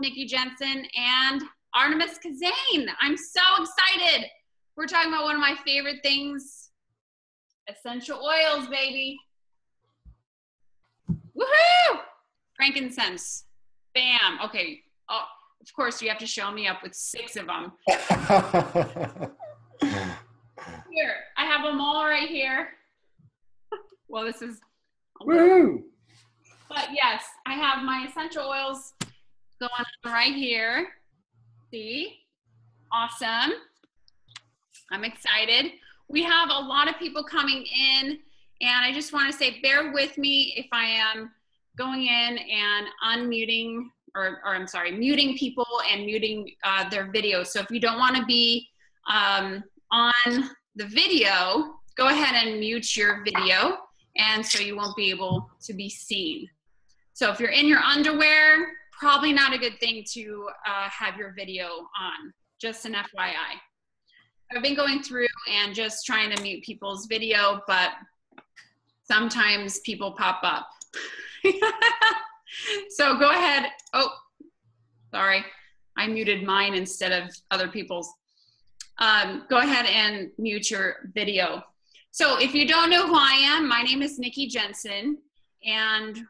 Nikki Jencen, and Arttemis Keszainn. I'm so excited. We're talking about one of my favorite things, essential oils, baby. Woohoo! Frankincense. Bam. Okay. Oh, of course, you have to show me up with six of them. here, I have them all right here. well, this is. Woo! But yes, I have my essential oils going on right here. See? Awesome. I'm excited. We have a lot of people coming in, and I just want to say bear with me if I am going in and unmuting, or, or I'm sorry, muting people and muting uh, their videos. So if you don't want to be um, on the video, go ahead and mute your video, and so you won't be able to be seen. So if you're in your underwear, probably not a good thing to uh, have your video on, just an FYI. I've been going through and just trying to mute people's video, but sometimes people pop up. so go ahead. Oh, sorry. I muted mine instead of other people's. Um, go ahead and mute your video. So if you don't know who I am, my name is Nikki Jencen, and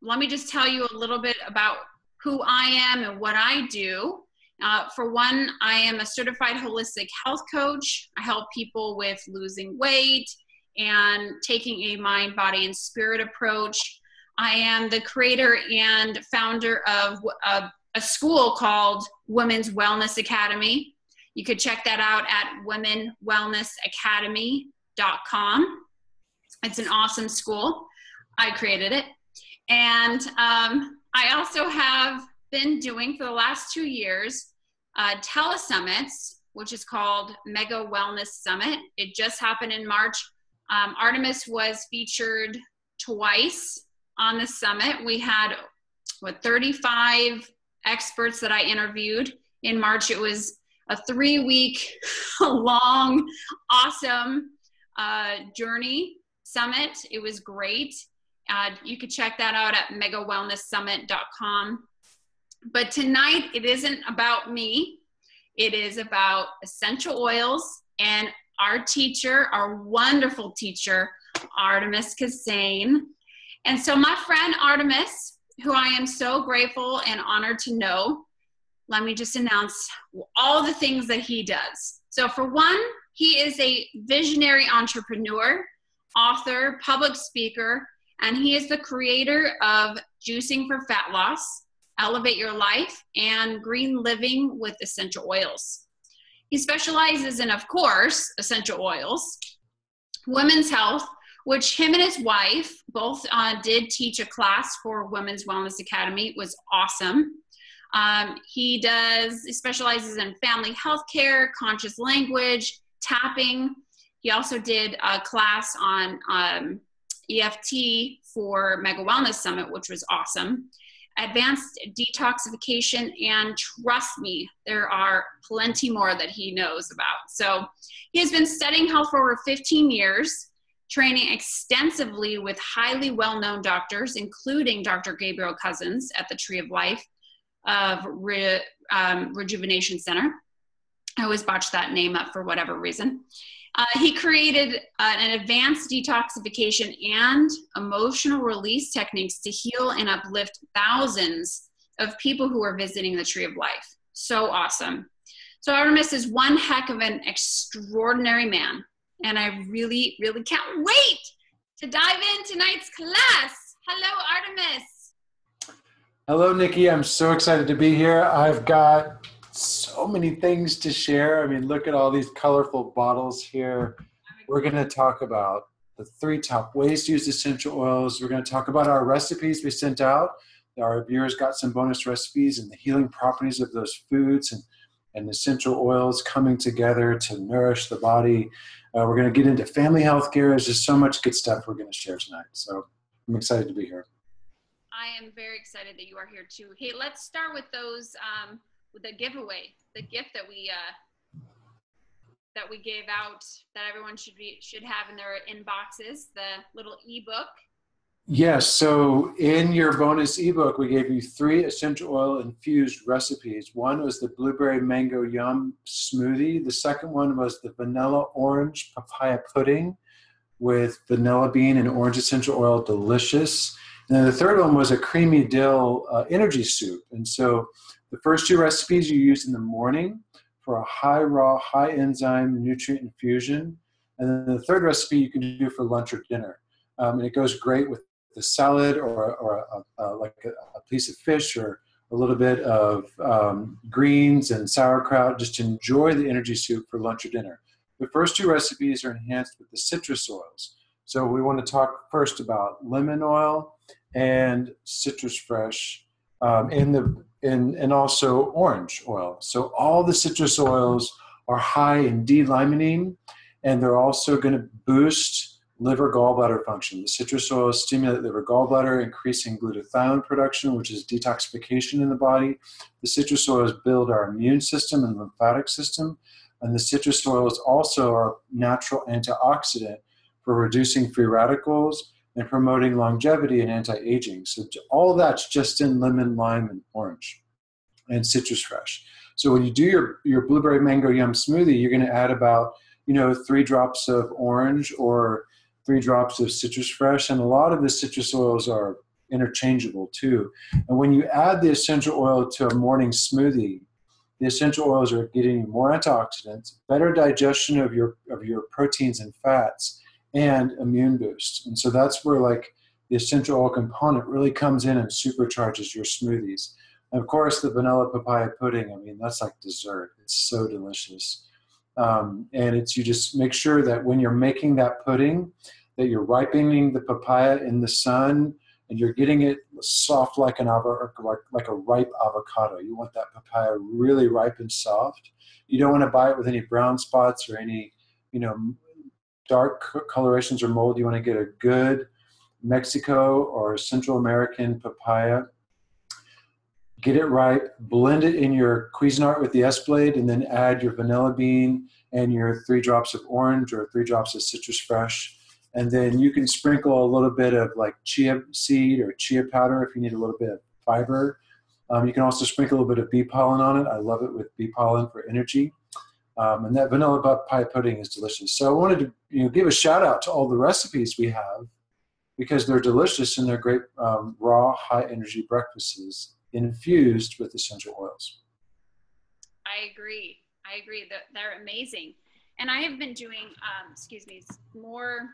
let me just tell you a little bit about who I am and what I do. Uh, for one, I am a certified holistic health coach. I help people with losing weight and taking a mind, body, and spirit approach. I am the creator and founder of a, a school called Women's Wellness Academy. You could check that out at womenwellnessacademy.com. It's an awesome school. I created it. And um, I also have been doing for the last two years uh, telesummits, which is called Mega Wellness Summit. It just happened in March. Um, Arttemis was featured twice on the summit. We had what 35 experts that I interviewed in March. It was a three week long, awesome uh, journey summit. It was great. Uh, you could check that out at megawellnesssummit.com. But tonight, it isn't about me. It is about essential oils and our teacher, our wonderful teacher, Arttemis Keszainn. And so, my friend Arttemis, who I am so grateful and honored to know, let me just announce all the things that he does. So, for one, he is a visionary entrepreneur, author, public speaker, and he is the creator of Juicing for Fat Loss, Elevate Your Life, and Green Living with Essential Oils. He specializes in, of course, essential oils, women's health, which him and his wife both uh, did teach a class for Women's Wellness Academy. It was awesome. Um, he does, he specializes in family health care, conscious language, tapping. He also did a class on um, EFT for Mega Wellness Summit, which was awesome. Advanced detoxification, and trust me, there are plenty more that he knows about. So he has been studying health for over 15 years, training extensively with highly well known doctors, including Dr. Gabriel Cousens at the Tree of Life of Re, um, Rejuvenation Center. I always botch that name up for whatever reason. Uh, he created uh, an advanced detoxification and emotional release techniques to heal and uplift thousands of people who are visiting the Tree of Life. So awesome. So, Arttemis is one heck of an extraordinary man. And I really, really can't wait to dive in tonight's class. Hello, Arttemis. Hello, Nikki. I'm so excited to be here. I've got so many things to share. I mean, look at all these colorful bottles here. We're going to talk about the three top ways to use essential oils. We're going to talk about our recipes we sent out. Our viewers got some bonus recipes and the healing properties of those foods and, and essential oils coming together to nourish the body. Uh, we're going to get into family health care. There's just so much good stuff we're going to share tonight. So I'm excited to be here. I am very excited that you are here too. Hey, let's start with those. Um, the giveaway, the gift that we uh, that we gave out that everyone should be should have in their inboxes, the little ebook Yes. So in your bonus ebook, we gave you three essential oil infused recipes. One was the blueberry mango yum smoothie. The second one was the vanilla orange papaya pudding with vanilla bean and orange essential oil, delicious. And then the third one was a creamy dill uh, energy soup. And so the first two recipes you use in the morning for a high raw, high enzyme nutrient infusion. And then the third recipe you can do for lunch or dinner. Um, and it goes great with the salad or, or a, a, like a, a, piece of fish or a little bit of um, greens and sauerkraut. Just enjoy the energy soup for lunch or dinner. The first two recipes are enhanced with the citrus oils. So we want to talk first about lemon oil and citrus fresh um, in the in, and also orange oil. So all the citrus oils are high in D-limonene, and they're also going to boost liver gallbladder function. The citrus oils stimulate liver gallbladder, increasing glutathione production, which is detoxification in the body. The citrus oils build our immune system and lymphatic system, and the citrus oils also are natural antioxidant for reducing free radicals and promoting longevity and anti-aging. So all that's just in lemon, lime, and orange, and citrus fresh. So when you do your, your blueberry mango yum smoothie, you're going to add about you know three drops of orange or three drops of citrus fresh, and a lot of the citrus oils are interchangeable too. And when you add the essential oil to a morning smoothie, the essential oils are getting more antioxidants, better digestion of your of your proteins and fats, and immune boost. And so that's where like the essential oil component really comes in and supercharges your smoothies. And of course, the vanilla papaya pudding. I mean, that's like dessert. It's so delicious. Um, and it's you just make sure that when you're making that pudding, that you're ripening the papaya in the sun and you're getting it soft like an avocado, like, like a ripe avocado. You want that papaya really ripe and soft. You don't want to buy it with any brown spots or any, you know, dark colorations or mold. You want to get a good Mexico or Central American papaya. Get it ripe, blend it in your Cuisinart with the S blade, and then add your vanilla bean and your three drops of orange or three drops of citrus fresh. And then you can sprinkle a little bit of like chia seed or chia powder if you need a little bit of fiber. Um, you can also sprinkle a little bit of bee pollen on it. I love it with bee pollen for energy. Um, and that vanilla pie pudding is delicious. So I wanted to you know, give a shout out to all the recipes we have because they're delicious and they're great um, raw, high energy breakfasts infused with essential oils. I agree. I agree. They're, they're amazing. And I have been doing, um, excuse me, more.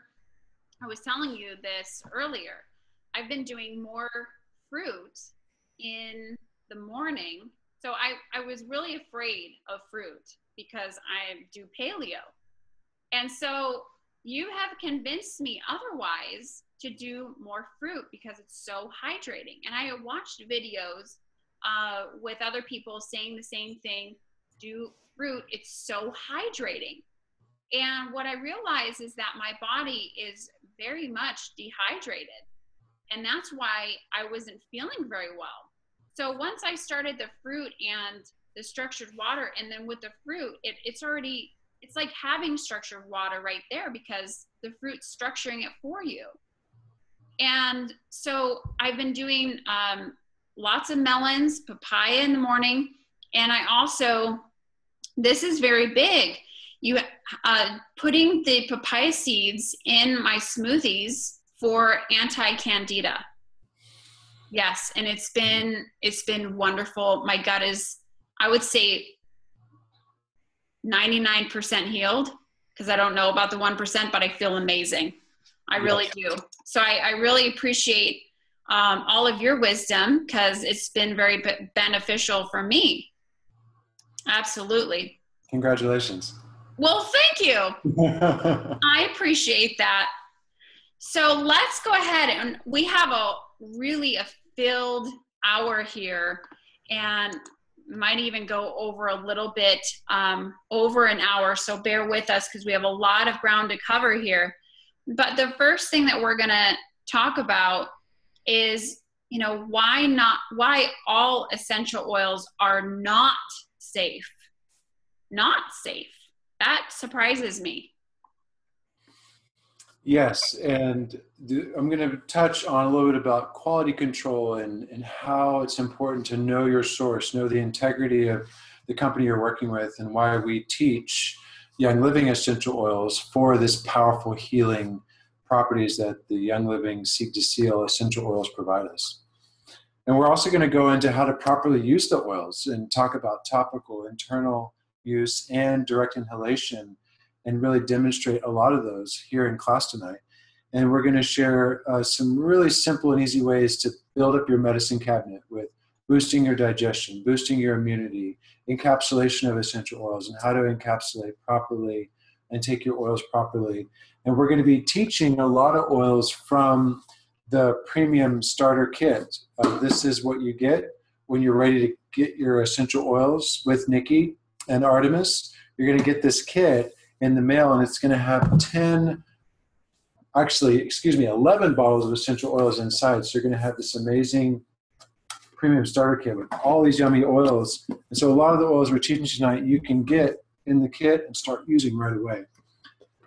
I was telling you this earlier. I've been doing more fruit in the morning. So I, I was really afraid of fruit because I do paleo. And so you have convinced me otherwise to do more fruit because it's so hydrating. And I watched videos uh, with other people saying the same thing do fruit, it's so hydrating. And what I realized is that my body is very much dehydrated. And that's why I wasn't feeling very well. So once I started the fruit and the structured water and then with the fruit it, it's already it's like having structured water right there because the fruit's structuring it for you. And so i've been doing um, lots of melons papaya in the morning and i also this is very big. You uh, putting the papaya seeds in my smoothies for anti-candida. Yes and it's been it's been wonderful. My gut is I would say 99% healed because I don't know about the 1%, but I feel amazing. I really do. So I, I really appreciate um, all of your wisdom because it's been very b- beneficial for me. Absolutely. Congratulations. Well, thank you. I appreciate that. So let's go ahead and we have a really a filled hour here and might even go over a little bit um, over an hour. So bear with us because we have a lot of ground to cover here. But the first thing that we're going to talk about is, you know, why not, why all essential oils are not safe. Not safe. That surprises me. Yes, and I'm going to touch on a little bit about quality control and, and how it's important to know your source, know the integrity of the company you're working with, and why we teach Young Living essential oils for this powerful healing properties that the Young Living Seed to Seal essential oils provide us. And we're also going to go into how to properly use the oils and talk about topical, internal use, and direct inhalation and really demonstrate a lot of those here in class tonight. And we're going to share uh, some really simple and easy ways to build up your medicine cabinet with boosting your digestion, boosting your immunity, encapsulation of essential oils, and how to encapsulate properly and take your oils properly. And we're going to be teaching a lot of oils from the premium starter kit. Uh, this is what you get when you're ready to get your essential oils with Nikki and Arttemis. You're going to get this kit in the mail, and it's going to have 10, actually, excuse me, 11 bottles of essential oils inside. So you're going to have this amazing premium starter kit with all these yummy oils. And so a lot of the oils we're teaching tonight, you can get in the kit and start using right away.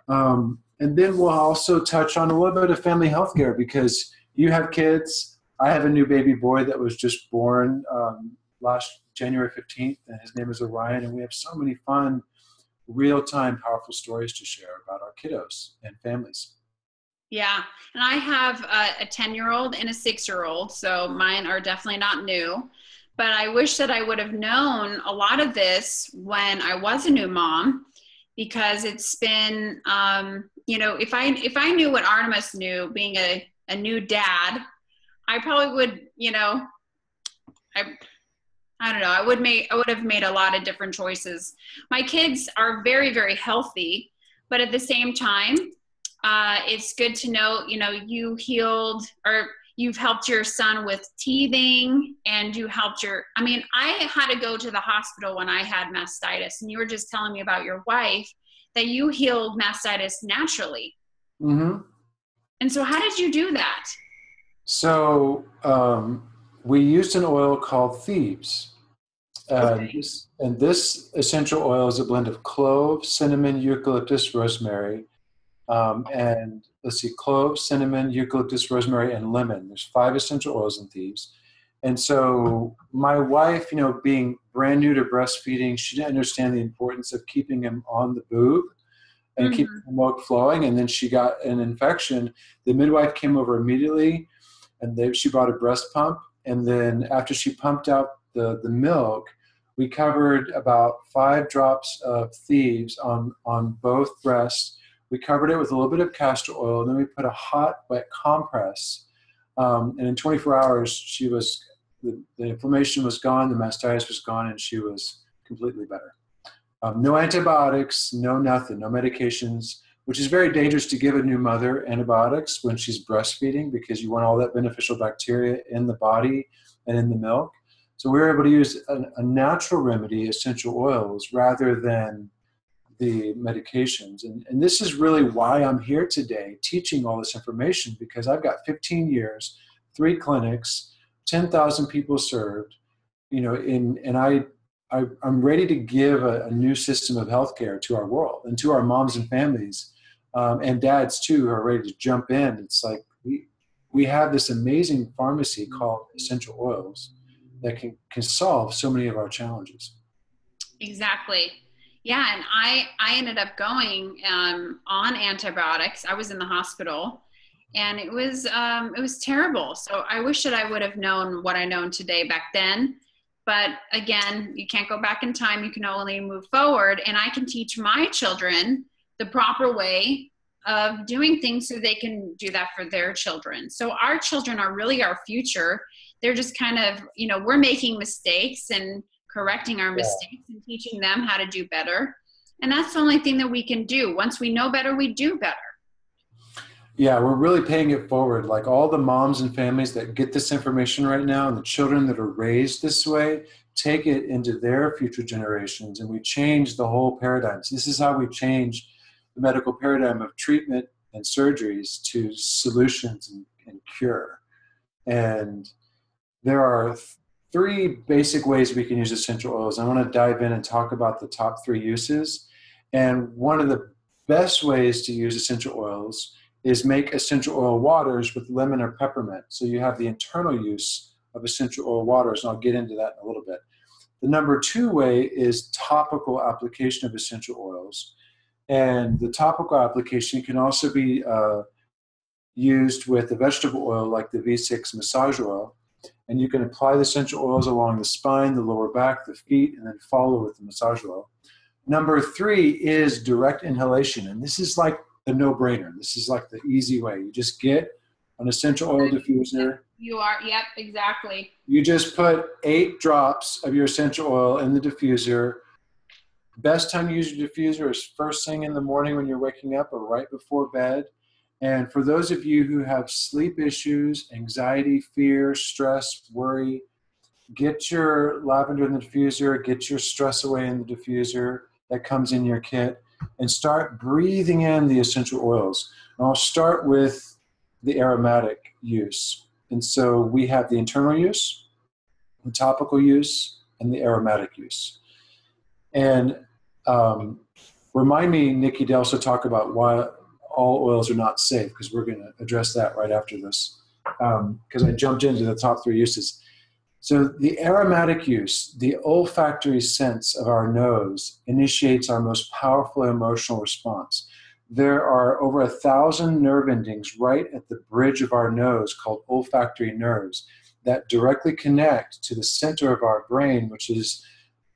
Um, and then we'll also touch on a little bit of family health care because you have kids. I have a new baby boy that was just born um, last January 15th, and his name is Orion. And we have so many fun real time powerful stories to share about our kiddos and families. Yeah, and I have a 10 year old and a six year old, so mine are definitely not new. But I wish that I would have known a lot of this when I was a new mom because it's been um, you know if i if i knew what arttemis knew being a, a new dad i probably would you know i I don't know. I would make I would have made a lot of different choices. My kids are very very healthy, but at the same time, uh, it's good to know you know you healed or you've helped your son with teething and you helped your i mean i had to go to the hospital when i had mastitis and you were just telling me about your wife that you healed mastitis naturally mm-hmm. and so how did you do that so um, we used an oil called Thieves. Uh, okay. this, and this essential oil is a blend of clove, cinnamon, eucalyptus, rosemary, um, and let's see, clove, cinnamon, eucalyptus, rosemary, and lemon. There's five essential oils in Thieves. And so my wife, you know, being brand new to breastfeeding, she didn't understand the importance of keeping him on the boob and mm-hmm. keeping the milk flowing. And then she got an infection. The midwife came over immediately and they, she brought a breast pump and then after she pumped out the, the milk, we covered about five drops of thieves on, on both breasts. We covered it with a little bit of castor oil, and then we put a hot, wet compress. Um, and in 24 hours, she was the, the, inflammation was gone, the mastitis was gone, and she was completely better. Um, no antibiotics, no nothing, no medications which is very dangerous to give a new mother antibiotics when she's breastfeeding because you want all that beneficial bacteria in the body and in the milk. So we were able to use a, a natural remedy, essential oils, rather than the medications. And, and this is really why I'm here today teaching all this information because I've got 15 years, three clinics, 10,000 people served, you know, in, and I, I, am ready to give a, a, new system of healthcare to our world and to our moms and families um, and dads too are ready to jump in. It's like we we have this amazing pharmacy called Essential Oils that can can solve so many of our challenges. Exactly. Yeah, and I I ended up going um, on antibiotics. I was in the hospital, and it was um, it was terrible. So I wish that I would have known what I know today back then. But again, you can't go back in time. You can only move forward. And I can teach my children the proper way of doing things so they can do that for their children. So our children are really our future. They're just kind of, you know, we're making mistakes and correcting our mistakes and teaching them how to do better. And that's the only thing that we can do. Once we know better, we do better. Yeah, we're really paying it forward. Like all the moms and families that get this information right now and the children that are raised this way, take it into their future generations and we change the whole paradigms. This is how we change the medical paradigm of treatment and surgeries to solutions and, and cure. And there are three basic ways we can use essential oils. I want to dive in and talk about the top three uses. And one of the best ways to use essential oils is make essential oil waters with lemon or peppermint. So you have the internal use of essential oil waters, and I'll get into that in a little bit. The number two way is topical application of essential oils. And the topical application can also be uh, used with a vegetable oil like the V6 massage oil. And you can apply the essential oils along the spine, the lower back, the feet, and then follow with the massage oil. Number three is direct inhalation. And this is like a no brainer. This is like the easy way. You just get an essential oil diffuser. You are, yep, exactly. You just put eight drops of your essential oil in the diffuser. Best time to use your diffuser is first thing in the morning when you're waking up or right before bed. And for those of you who have sleep issues, anxiety, fear, stress, worry, get your lavender in the diffuser, get your stress away in the diffuser that comes in your kit, and start breathing in the essential oils. And I'll start with the aromatic use. And so we have the internal use, the topical use, and the aromatic use. And um, remind me, Nikki, to also talk about why all oils are not safe, because we're going to address that right after this. Because um, I jumped into the top three uses. So the aromatic use, the olfactory sense of our nose, initiates our most powerful emotional response. There are over a thousand nerve endings right at the bridge of our nose called olfactory nerves that directly connect to the center of our brain, which is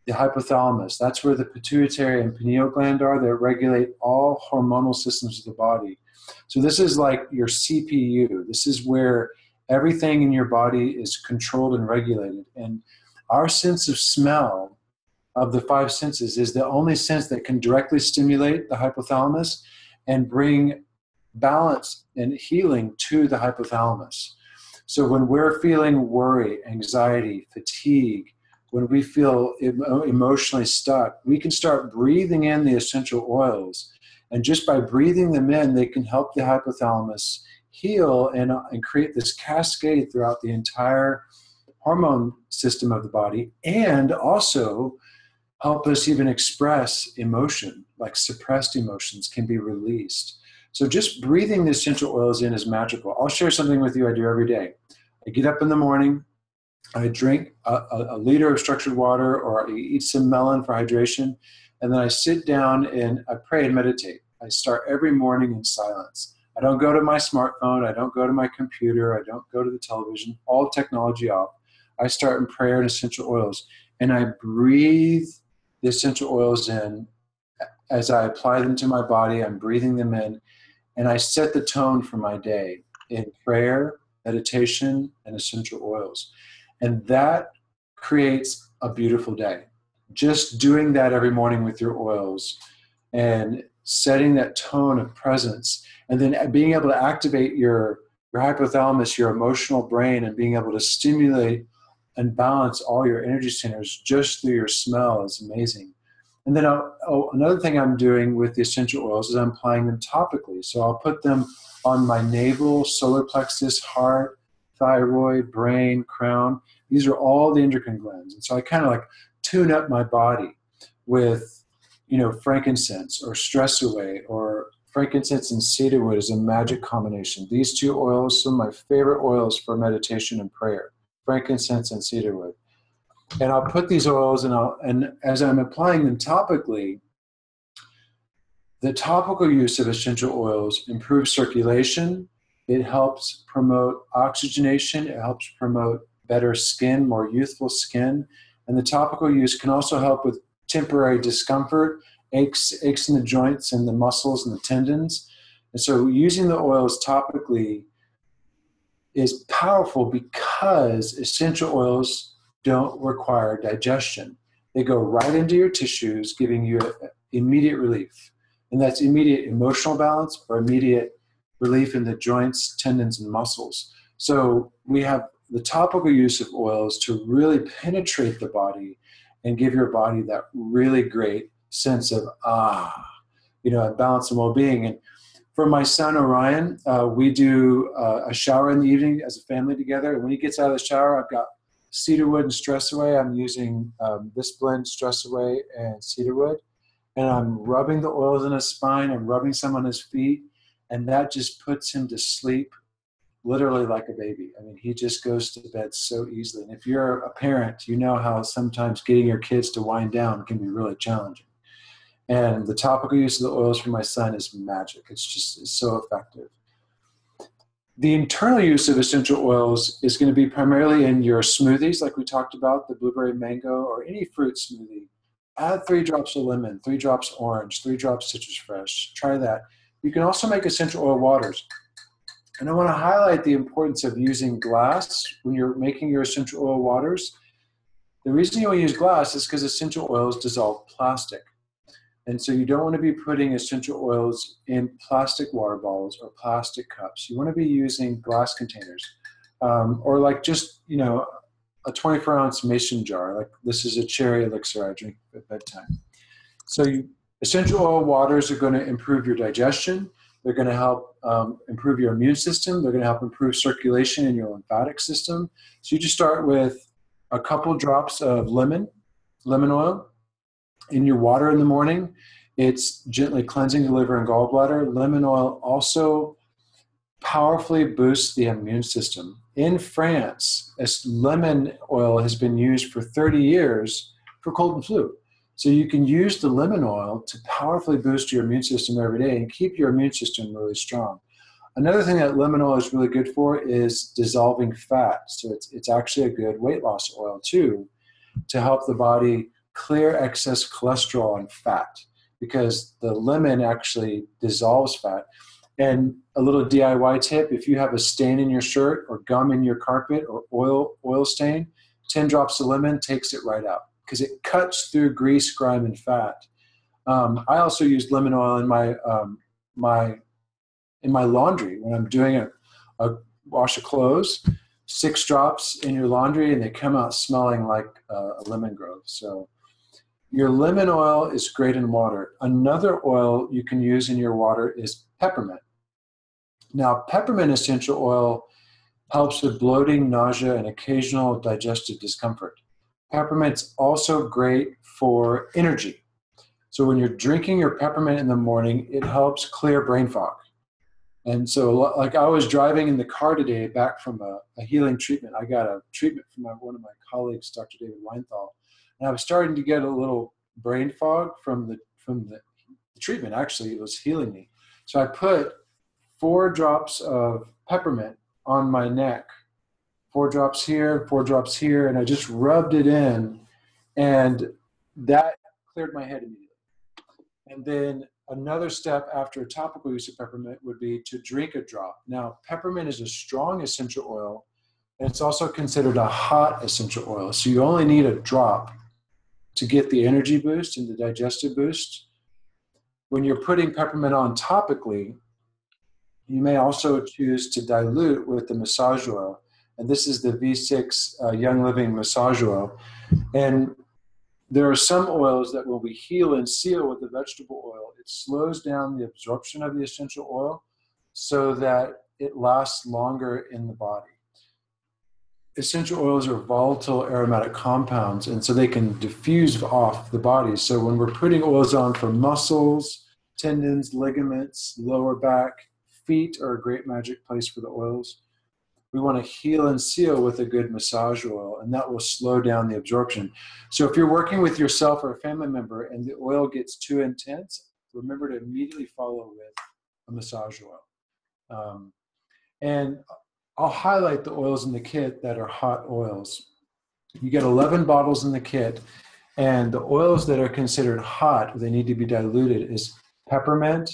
the hypothalamus. That's where the pituitary and pineal gland are that regulate all hormonal systems of the body. So this is like your CPU. This is where everything in your body is controlled and regulated. And our sense of smell of the five senses is the only sense that can directly stimulate the hypothalamus and bring balance and healing to the hypothalamus. So when we're feeling worry, anxiety, fatigue, when we feel emotionally stuck, we can start breathing in the essential oils. And just by breathing them in, they can help the hypothalamus heal and, uh, and create this cascade throughout the entire hormone system of the body and also help us even express emotion like suppressed emotions can be released. So just breathing the essential oils in is magical. I'll share something with you i do every day. I get up in the morning i drink a, a liter of structured water or i eat some melon for hydration and then i sit down and i pray and meditate i start every morning in silence I don't go to my smartphone. I don't go to my computer. I don't go to the television. All technology off. I start in prayer and essential oils. And I breathe the essential oils in as I apply them to my body. I'm breathing them in. And I set the tone for my day in prayer, meditation, and essential oils. And that creates a beautiful day. Just doing that every morning with your oils and setting that tone of presence and then being able to activate your your hypothalamus your emotional brain and being able to stimulate and balance all your energy centers just through your smell is amazing and then I'll, oh, another thing i'm doing with the essential oils is i'm applying them topically so i'll put them on my navel solar plexus heart thyroid brain crown these are all the endocrine glands and so i kind of like tune up my body with you know, frankincense or stress away or frankincense and cedarwood is a magic combination. These two oils, some of my favorite oils for meditation and prayer, frankincense and cedarwood. And I'll put these oils and I'll, and as I'm applying them topically, the topical use of essential oils improves circulation. It helps promote oxygenation. It helps promote better skin, more youthful skin. And the topical use can also help with temporary discomfort, aches, aches in the joints and the muscles and the tendons. And so using the oils topically is powerful because essential oils don't require digestion. They go right into your tissues, giving you immediate relief. And that's immediate emotional balance or immediate relief in the joints, tendons, and muscles. So we have the topical use of oils to really penetrate the body and give your body that really great sense of ah, you know, balance and well-being. And for my son Orion, uh, we do uh, a shower in the evening as a family together. And when he gets out of the shower, I've got cedarwood and stress away. I'm using um, this blend, stress away and cedarwood, and I'm rubbing the oils in his spine. I'm rubbing some on his feet, and that just puts him to sleep literally like a baby. I mean, he just goes to bed so easily. And if you're a parent, you know how sometimes getting your kids to wind down can be really challenging. And the topical use of the oils for my son is magic. It's just it's so effective. The internal use of essential oils is going to be primarily in your smoothies, like we talked about, the blueberry mango or any fruit smoothie. Add three drops of lemon, three drops orange, three drops citrus fresh. Try that. You can also make essential oil waters. And I want to highlight the importance of using glass when you're making your essential oil waters. The reason you want to use glass is because essential oils dissolve plastic. And so you don't want to be putting essential oils in plastic water bottles or plastic cups. You want to be using glass containers um, or like just, you know, a 24 ounce mason jar. Like this is a cherry elixir I drink at bedtime. So you, essential oil waters are going to improve your digestion. They're going to help um, improve your immune system. They're going to help improve circulation in your lymphatic system. So you just start with a couple drops of lemon, lemon oil, in your water in the morning. It's gently cleansing the liver and gallbladder. Lemon oil also powerfully boosts the immune system. In France, lemon oil has been used for 30 years for cold and flu. So you can use the lemon oil to powerfully boost your immune system every day and keep your immune system really strong. Another thing that lemon oil is really good for is dissolving fat. So it's, it's actually a good weight loss oil too to help the body clear excess cholesterol and fat because the lemon actually dissolves fat. And a little DIY tip if you have a stain in your shirt or gum in your carpet or oil, oil stain, 10 drops of lemon takes it right out because it cuts through grease, grime, and fat. Um, I also use lemon oil in my um, my in my laundry when I'm doing a, a, wash of clothes. Six drops in your laundry, and they come out smelling like uh, a lemon grove. So, your lemon oil is great in water. Another oil you can use in your water is peppermint. Now, peppermint essential oil helps with bloating, nausea, and occasional digestive discomfort. Peppermint's also great for energy. So when you're drinking your peppermint in the morning, it helps clear brain fog. And so, like I was driving in the car today back from a, a healing treatment. I got a treatment from my, one of my colleagues, Dr. David Weinthal, and I was starting to get a little brain fog from the from the, the treatment. Actually, it was healing me. So I put four drops of peppermint on my neck four drops here, four drops here, and I just rubbed it in, and that cleared my head immediately. And then another step after a topical use of peppermint would be to drink a drop. Now, peppermint is a strong essential oil, and it's also considered a hot essential oil. So you only need a drop to get the energy boost and the digestive boost. When you're putting peppermint on topically, you may also choose to dilute with the massage oil and this is the V6 uh, Young Living Massage Oil. And there are some oils that when we heal and seal with the vegetable oil, it slows down the absorption of the essential oil so that it lasts longer in the body. Essential oils are volatile aromatic compounds, and so they can diffuse off the body. So when we're putting oils on for muscles, tendons, ligaments, lower back, feet are a great magic place for the oils we want to heal and seal with a good massage oil, and that will slow down the absorption. So, if you're working with yourself or a family member and the oil gets too intense, remember to immediately follow with a massage oil. Um, and I'll highlight the oils in the kit that are hot oils. You get 11 bottles in the kit, and the oils that are considered hot, they need to be diluted, is peppermint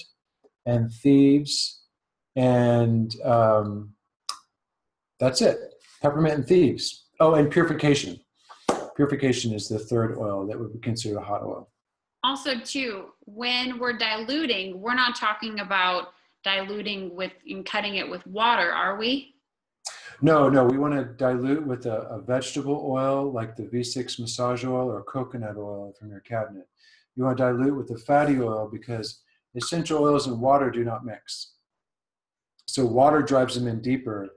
and thieves and um, that's it. Peppermint and thieves. Oh, and purification. Purification is the third oil that would be considered a hot oil. Also, too, when we're diluting, we're not talking about diluting with and cutting it with water, are we? No, no. We want to dilute with a, a vegetable oil like the V6 massage oil or coconut oil from your cabinet. You want to dilute with the fatty oil because essential oils and water do not mix. So water drives them in deeper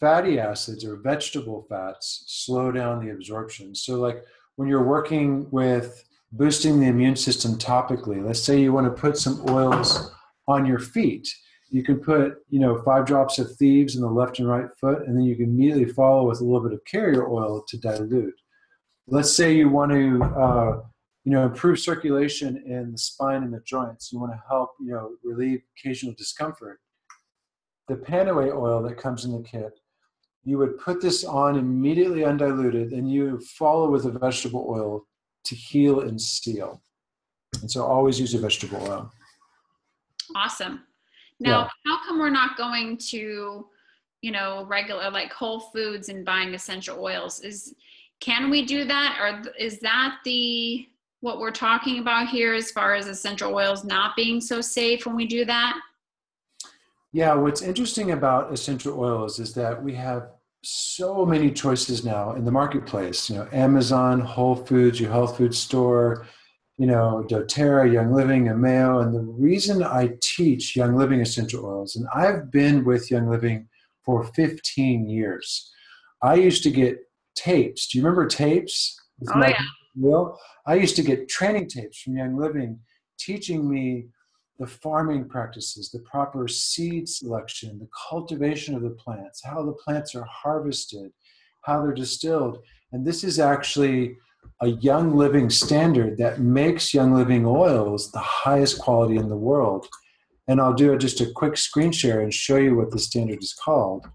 fatty acids or vegetable fats slow down the absorption. So, like when you're working with boosting the immune system topically, let's say you want to put some oils on your feet you can put you know five drops of thieves in the left and right foot and then you can immediately follow with a little bit of carrier oil to dilute let's say you want to uh, you know improve circulation in the spine and the joints you want to help you know relieve occasional discomfort the Panaway oil that comes in the kit you would put this on immediately undiluted and you follow with a vegetable oil to heal and seal and so always use a vegetable oil awesome now, yeah. how come we're not going to, you know, regular like Whole Foods and buying essential oils? Is can we do that, or is that the what we're talking about here as far as essential oils not being so safe when we do that? Yeah, what's interesting about essential oils is that we have so many choices now in the marketplace. You know, Amazon, Whole Foods, your health food store, you know, doTERRA, Young Living, and Mayo. And the reason I teach Young Living essential oils, and I've been with Young Living for 15 years. I used to get tapes. Do you remember tapes? Oh, yeah. Will? I used to get training tapes from Young Living teaching me the farming practices, the proper seed selection, the cultivation of the plants, how the plants are harvested, how they're distilled. And this is actually a young living standard that makes young living oils the highest quality in the world. And I'll do just a quick screen share and show you what the standard is called.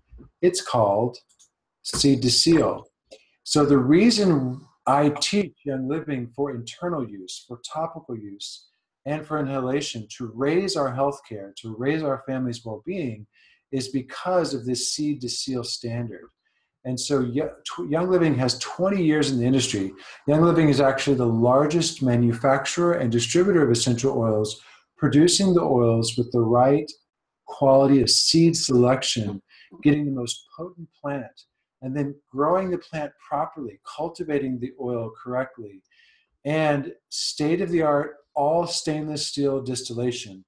It's called Seed to Seal. So the reason I teach young living for internal use, for topical use, and for inhalation to raise our healthcare, to raise our family's well-being, is because of this seed to seal standard. And so Young Living has 20 years in the industry. Young Living is actually the largest manufacturer and distributor of essential oils, producing the oils with the right quality of seed selection, getting the most potent plant, and then growing the plant properly, cultivating the oil correctly, and state of the art, all stainless steel distillation.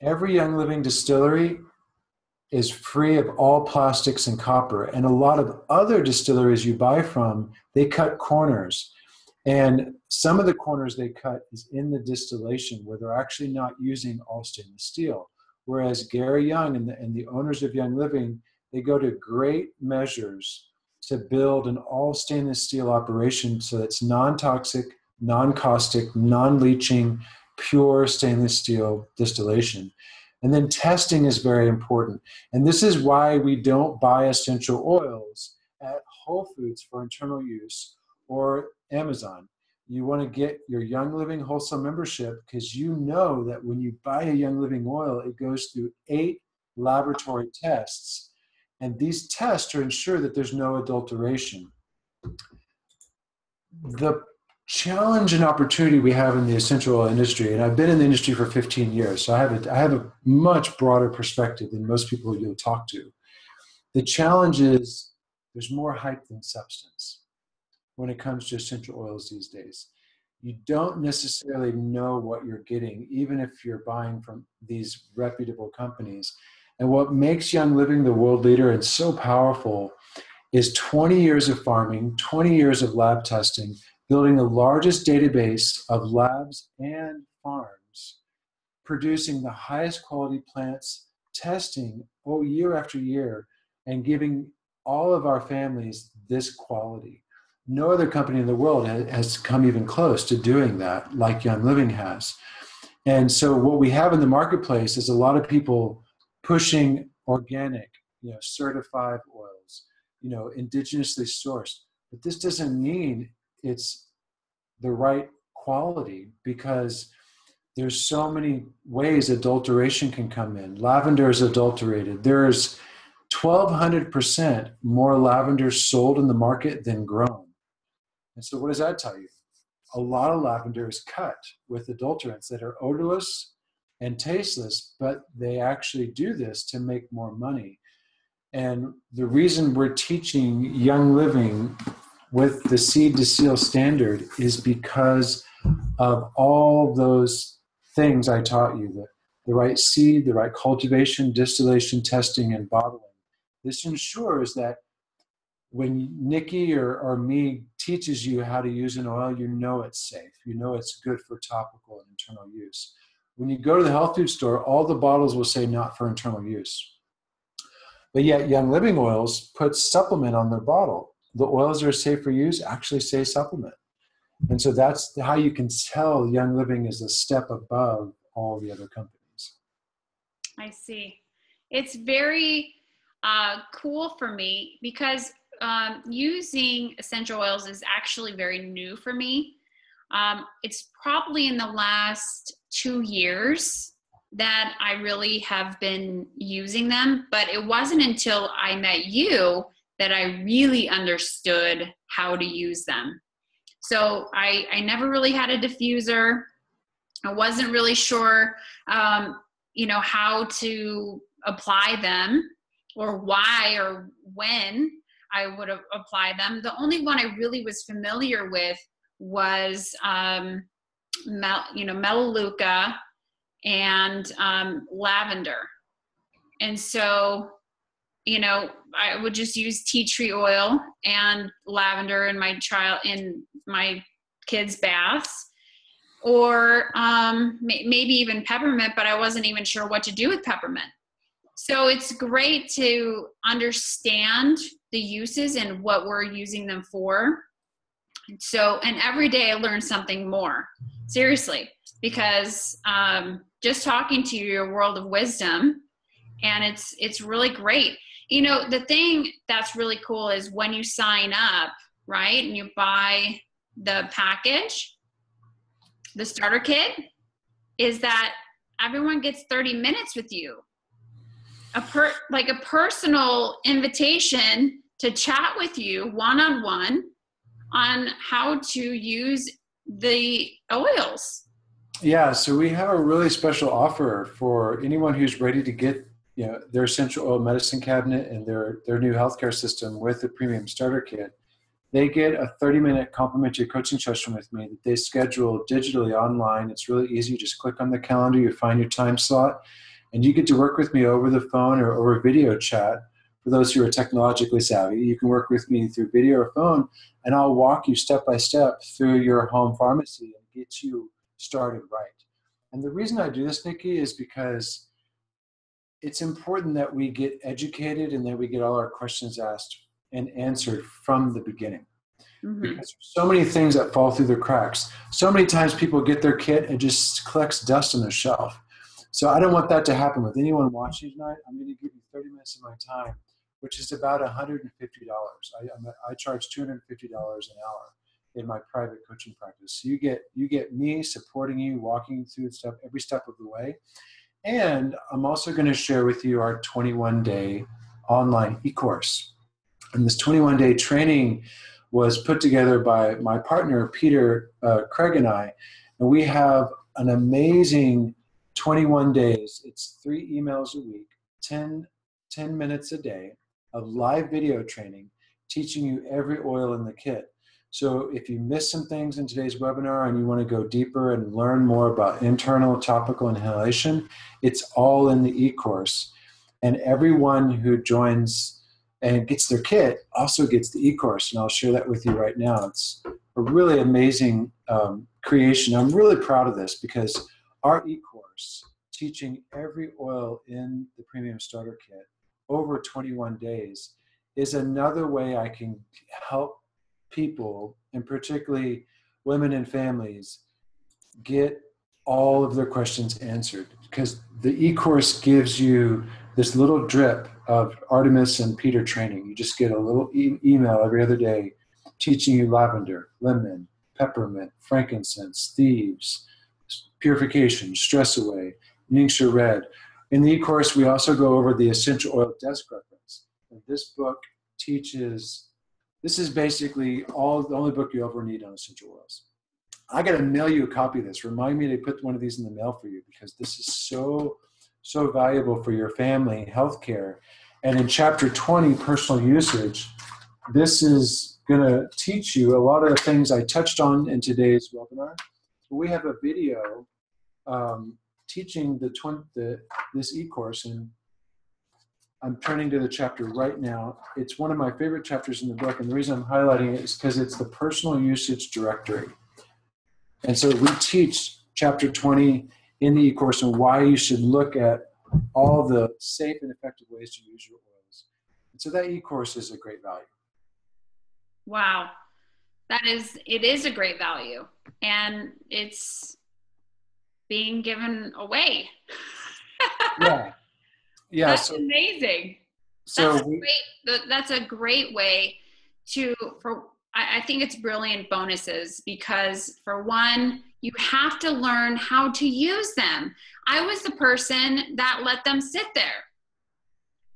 Every Young Living distillery is free of all plastics and copper. And a lot of other distilleries you buy from, they cut corners. And some of the corners they cut is in the distillation where they're actually not using all stainless steel. Whereas Gary Young and the, and the owners of Young Living, they go to great measures to build an all stainless steel operation so it's non toxic, non caustic, non leaching, pure stainless steel distillation. And then testing is very important. And this is why we don't buy essential oils at Whole Foods for internal use or Amazon. You want to get your Young Living Wholesale membership because you know that when you buy a Young Living oil, it goes through eight laboratory tests. And these tests are ensure that there's no adulteration. The challenge and opportunity we have in the essential oil industry, and I've been in the industry for 15 years, so I have a, I have a much broader perspective than most people you'll talk to. The challenge is there's more hype than substance when it comes to essential oils these days. You don't necessarily know what you're getting, even if you're buying from these reputable companies. And what makes Young Living the world leader and so powerful is 20 years of farming, 20 years of lab testing, building the largest database of labs and farms, producing the highest quality plants, testing oh, year after year, and giving all of our families this quality. No other company in the world has come even close to doing that like Young Living has. And so what we have in the marketplace is a lot of people pushing organic, you know, certified oils, you know, indigenously sourced. But this doesn't mean it's the right quality because there's so many ways adulteration can come in. Lavender is adulterated. There's 1200% more lavender sold in the market than grown. And so what does that tell you? A lot of lavender is cut with adulterants that are odorless and tasteless, but they actually do this to make more money. And the reason we're teaching Young Living with the seed to seal standard is because of all those things I taught you the, the right seed, the right cultivation, distillation, testing, and bottling. This ensures that when Nikki or, or me teaches you how to use an oil, you know it's safe. You know it's good for topical and internal use. When you go to the health food store, all the bottles will say not for internal use. But yet, Young Living Oils puts supplement on their bottle. The oils are safe for use actually say supplement. And so that's how you can tell Young Living is a step above all the other companies. I see. It's very uh, cool for me because um, using essential oils is actually very new for me. Um, it's probably in the last two years that I really have been using them, but it wasn't until I met you that I really understood how to use them. So I, I never really had a diffuser. I wasn't really sure, um, you know, how to apply them or why or when I would apply them. The only one I really was familiar with was, um, mel, you know, Melaleuca and um, lavender. And so, you know, I would just use tea tree oil and lavender in my child in my kids' baths, or um, maybe even peppermint. But I wasn't even sure what to do with peppermint. So it's great to understand the uses and what we're using them for. So, and every day I learn something more. Seriously, because um, just talking to you, your world of wisdom, and it's it's really great. You know, the thing that's really cool is when you sign up, right, and you buy the package, the starter kit, is that everyone gets 30 minutes with you. A per like a personal invitation to chat with you one on one on how to use the oils yeah, so we have a really special offer for anyone who's ready to get you know their essential oil medicine cabinet and their their new healthcare system with the premium starter kit. They get a 30 minute complimentary coaching session with me that they schedule digitally online. It's really easy. You just click on the calendar, you find your time slot, and you get to work with me over the phone or over video chat. For those who are technologically savvy, you can work with me through video or phone, and I'll walk you step by step through your home pharmacy and get you started right. And the reason I do this, Nikki, is because it's important that we get educated and that we get all our questions asked and answered from the beginning. Mm-hmm. Because so many things that fall through the cracks. So many times people get their kit and just collects dust on their shelf. So I don't want that to happen with anyone watching tonight. I'm going to give you 30 minutes of my time, which is about $150. I, I charge $250 an hour in my private coaching practice. So you get you get me supporting you, walking you through stuff every step of the way. And I'm also going to share with you our 21 day online e-course. And this 21 day training was put together by my partner Peter uh, Craig and I, and we have an amazing 21 days. It's three emails a week, 10, 10 minutes a day of live video training, teaching you every oil in the kit. So if you missed some things in today's webinar and you want to go deeper and learn more about internal topical inhalation, it's all in the e-course. And everyone who joins and gets their kit also gets the e-course. And I'll share that with you right now. It's a really amazing um, creation. I'm really proud of this because our e-course teaching every oil in the premium starter kit over 21 days is another way I can help people, and particularly women and families, get all of their questions answered because the e-course gives you this little drip of Arttemis and Peter training. You just get a little e- email every other day teaching you lavender, lemon, peppermint, frankincense, thieves, purification, stress away, Ningxia red. In the e-course, we also go over the essential oil desk reference. And this book teaches this is basically all the only book you ever need on essential oils. I got to mail you a copy of this. Remind me to put one of these in the mail for you because this is so so valuable for your family healthcare. And in chapter 20, personal usage, this is going to teach you a lot of the things I touched on in today's webinar. We have a video um, teaching the, tw- the this e-course and I'm turning to the chapter right now. It's one of my favorite chapters in the book, and the reason I'm highlighting it is because it's the personal usage directory. And so we teach chapter 20 in the e-course and why you should look at all the safe and effective ways to use your oils. And so that e-course is a great value. Wow. That is it is a great value and it's being given away. yeah. Yeah. That's so, amazing. So that's, a great, that's a great way to for I, I think it's brilliant bonuses because for one, you have to learn how to use them. I was the person that let them sit there.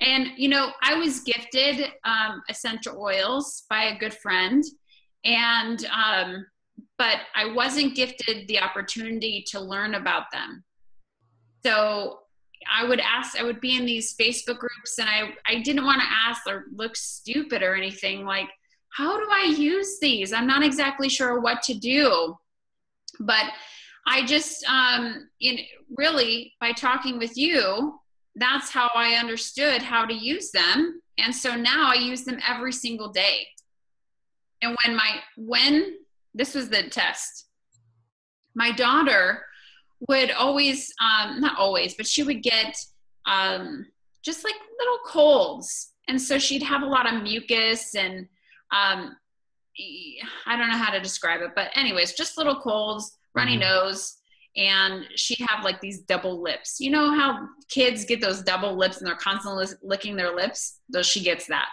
And, you know, I was gifted um, essential oils by a good friend. And, um, but I wasn't gifted the opportunity to learn about them. So I would ask, I would be in these Facebook groups and I, I didn't want to ask or look stupid or anything like, how do I use these? I'm not exactly sure what to do. But I just, um, in, really, by talking with you, that's how I understood how to use them. And so now I use them every single day. And when my, when this was the test, my daughter would always, um, not always, but she would get um, just like little colds. And so she'd have a lot of mucus and um, I don't know how to describe it, but anyways, just little colds, runny mm-hmm. nose, and she'd have like these double lips. You know how kids get those double lips and they're constantly licking their lips? Though she gets that.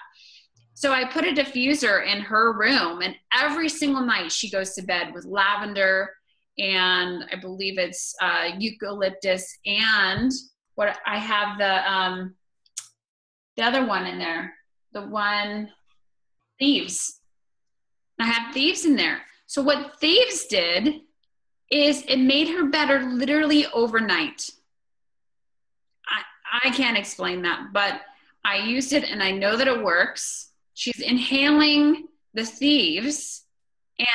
So I put a diffuser in her room, and every single night she goes to bed with lavender and I believe it's uh, eucalyptus and what I have the um, the other one in there, the one thieves. I have thieves in there. So what thieves did is it made her better literally overnight. I, I can't explain that, but I used it and I know that it works. She's inhaling the thieves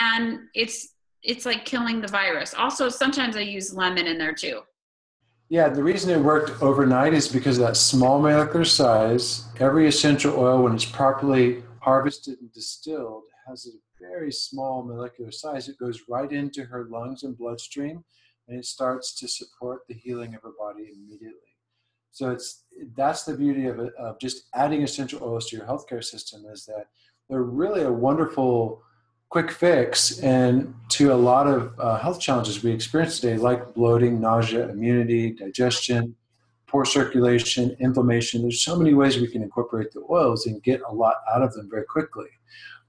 and it's it's like killing the virus. Also, sometimes I use lemon in there too. Yeah, the reason it worked overnight is because of that small molecular size. Every essential oil, when it's properly harvested and distilled has a very small molecular size. It goes right into her lungs and bloodstream, and it starts to support the healing of her body immediately. So it's that's the beauty of it, of just adding essential oils to your healthcare system is that they're really a wonderful quick fix and to a lot of uh, health challenges we experience today like bloating nausea immunity digestion poor circulation, inflammation. There's so many ways we can incorporate the oils and get a lot out of them very quickly.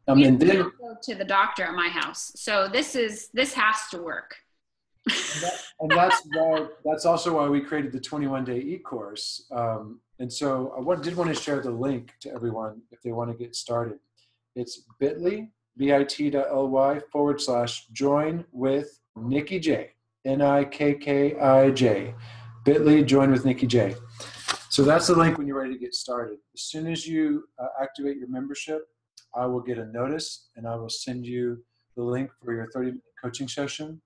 Um, and then go to the doctor at my house, so this is this has to work. and, that, and that's why that's also why we created the 21 day e-course. Um, and so I did want to share the link to everyone if they want to get started. It's bit.ly, bit.ly forward slash join with Nikki J, N I K K I J bit.ly join with Nikki J. So that's the link when you're ready to get started. As soon as you uh, activate your membership, I will get a notice and I will send you the link for your 30 minute coaching session.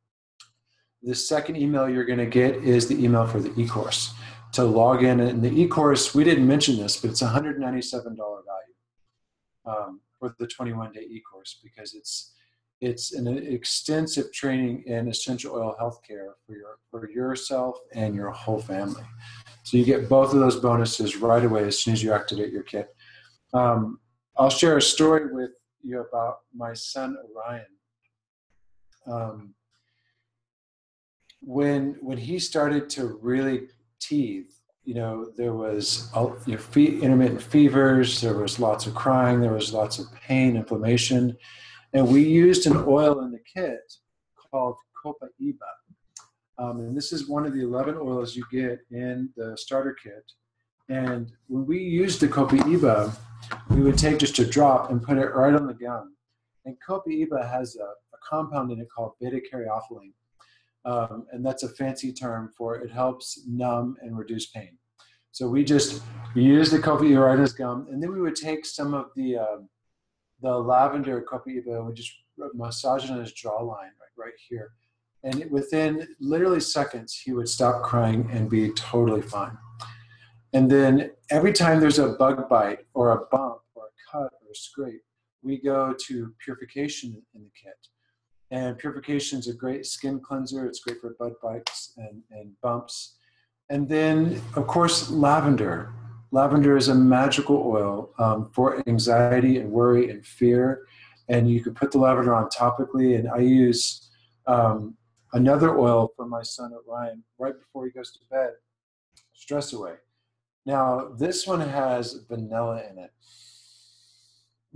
The second email you're going to get is the email for the e-course. To log in in the e-course, we didn't mention this, but it's $197 value um, for the 21 day e-course because it's it's an extensive training in essential oil healthcare for your for yourself and your whole family. So you get both of those bonuses right away as soon as you activate your kit. Um, I'll share a story with you about my son Orion. Um, when when he started to really teeth, you know, there was you know, intermittent fevers, there was lots of crying, there was lots of pain, inflammation and we used an oil in the kit called Copaiba. Um, and this is one of the 11 oils you get in the starter kit. And when we used the Copaiba, we would take just a drop and put it right on the gum. And Copaiba has a, a compound in it called beta caryophyllene. Um, and that's a fancy term for it helps numb and reduce pain. So we just use the Copaiba right gum, and then we would take some of the uh, the lavender Copaiba and we just massage it on his jawline, right, right here. And within literally seconds, he would stop crying and be totally fine. And then every time there's a bug bite or a bump or a cut or a scrape, we go to purification in the kit. And purification is a great skin cleanser. It's great for bud bites and, and bumps. And then, of course, lavender. Lavender is a magical oil um, for anxiety and worry and fear. And you can put the lavender on topically. And I use um, another oil for my son Ryan right before he goes to bed, Stress Away. Now, this one has vanilla in it.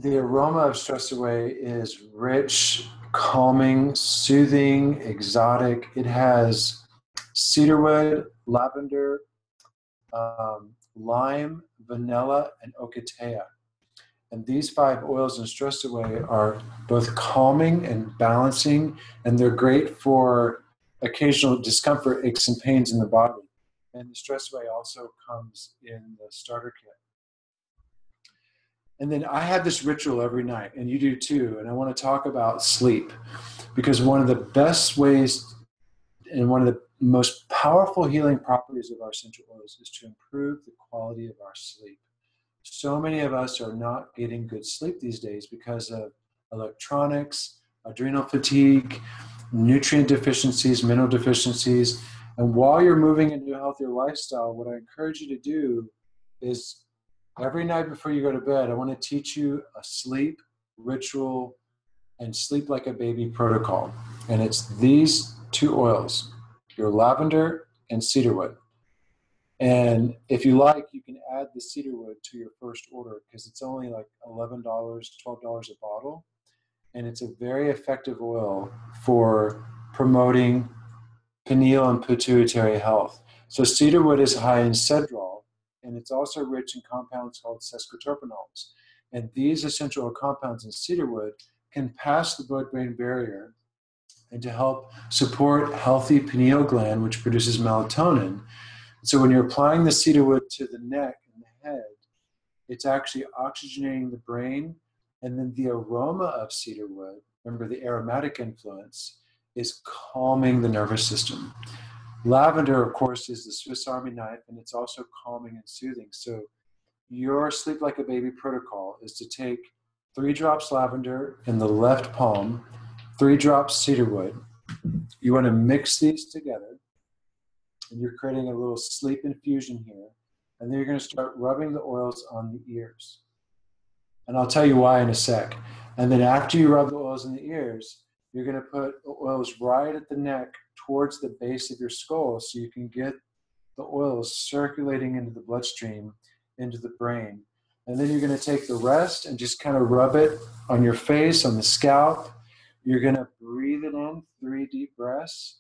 The aroma of Stress Away is rich, calming, soothing, exotic. It has cedarwood, lavender, um, lime, vanilla, and ocotea. And these five oils in Stress Away are both calming and balancing, and they're great for occasional discomfort, aches, and pains in the body. And the Stress Away also comes in the starter kit. And then I have this ritual every night, and you do too. And I want to talk about sleep because one of the best ways and one of the most powerful healing properties of our essential oils is to improve the quality of our sleep. So many of us are not getting good sleep these days because of electronics, adrenal fatigue, nutrient deficiencies, mineral deficiencies. And while you're moving into a healthier lifestyle, what I encourage you to do is every night before you go to bed, I want to teach you a sleep ritual and sleep like a baby protocol. And it's these two oils your lavender and cedarwood. And if you like, you can add the cedarwood to your first order because it's only like $11, $12 a bottle. And it's a very effective oil for promoting pineal and pituitary health. So cedarwood is high in cedrol, and it's also rich in compounds called sesquiterpenols. And these essential compounds in cedarwood can pass the blood-brain barrier and to help support healthy pineal gland, which produces melatonin. So when you're applying the cedarwood to the neck and the head, it's actually oxygenating the brain, and then the aroma of cedarwood, remember the aromatic influence, is calming the nervous system. Lavender, of course, is the Swiss Army knife, and it's also calming and soothing. So your sleep like a baby protocol is to take three drops lavender in the left palm three drops cedarwood. You want to mix these together, and you're creating a little sleep infusion here. And then you're going to start rubbing the oils on the ears. And I'll tell you why in a sec. And then after you rub the oils in the ears, you're going to put oils right at the neck towards the base of your skull so you can get the oils circulating into the bloodstream, into the brain. And then you're going to take the rest and just kind of rub it on your face, on the scalp, you're going to breathe it in, three deep breaths.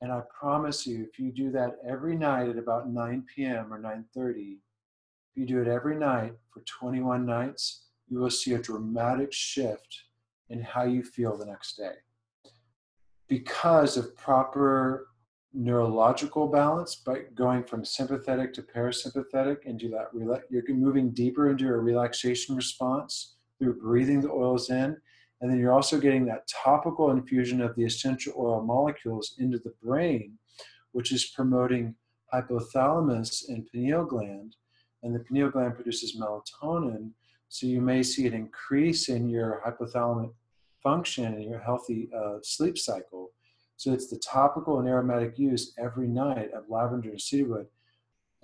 And I promise you, if you do that every night at about 9 p.m. or 9:30, if you do it every night for 21 nights, you will see a dramatic shift in how you feel the next day. Because of proper neurological balance, by going from sympathetic to parasympathetic into that, you're moving deeper into a relaxation response through breathing the oils in and then you're also getting that topical infusion of the essential oil molecules into the brain, which is promoting hypothalamus and pineal gland. And the pineal gland produces melatonin. So you may see an increase in your hypothalamic function and your healthy uh, sleep cycle. So it's the topical and aromatic use every night of lavender and cedarwood.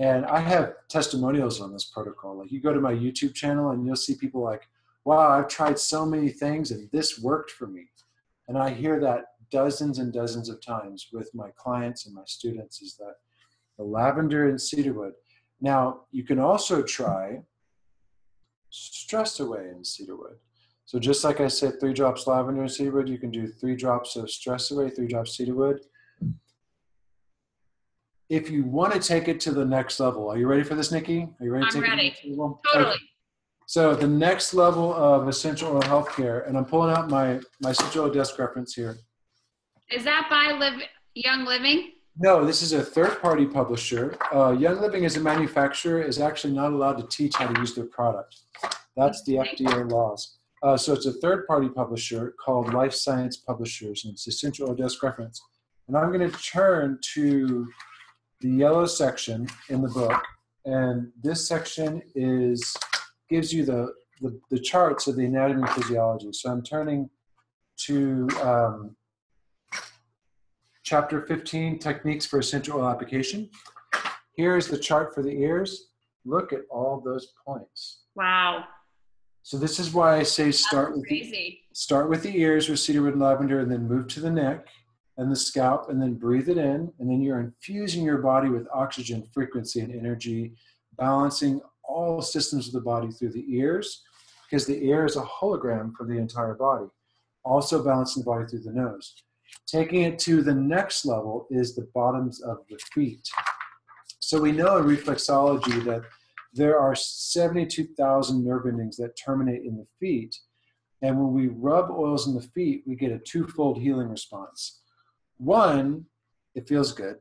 And I have testimonials on this protocol. Like you go to my YouTube channel and you'll see people like, wow, I've tried so many things and this worked for me. And I hear that dozens and dozens of times with my clients and my students is that the lavender and cedarwood. Now, you can also try stress away in cedarwood. So just like I said, three drops lavender and cedarwood, you can do three drops of stress away, three drops cedarwood. If you want to take it to the next level, are you ready for this, Nikki? Are you ready? I'm to take ready. It to totally. Okay. So the next level of essential oil healthcare, and I'm pulling out my my essential oil desk reference here. Is that by Live Young Living? No, this is a third-party publisher. Uh, Young Living as a manufacturer is actually not allowed to teach how to use their product. That's the FDA laws. Uh, so it's a third-party publisher called Life Science Publishers, and it's essential oil desk reference. And I'm going to turn to the yellow section in the book, and this section is gives you the, the, the charts of the anatomy and physiology. So I'm turning to um, chapter 15, techniques for essential oil application. Here's the chart for the ears. Look at all those points. Wow. So this is why I say start with the, start with the ears with cedarwood and lavender, and then move to the neck and the scalp, and then breathe it in, and then you're infusing your body with oxygen, frequency, and energy, balancing all systems of the body through the ears, because the ear is a hologram for the entire body. Also balancing the body through the nose. Taking it to the next level is the bottoms of the feet. So we know in reflexology that there are 72,000 nerve endings that terminate in the feet. And when we rub oils in the feet, we get a twofold healing response. One, it feels good.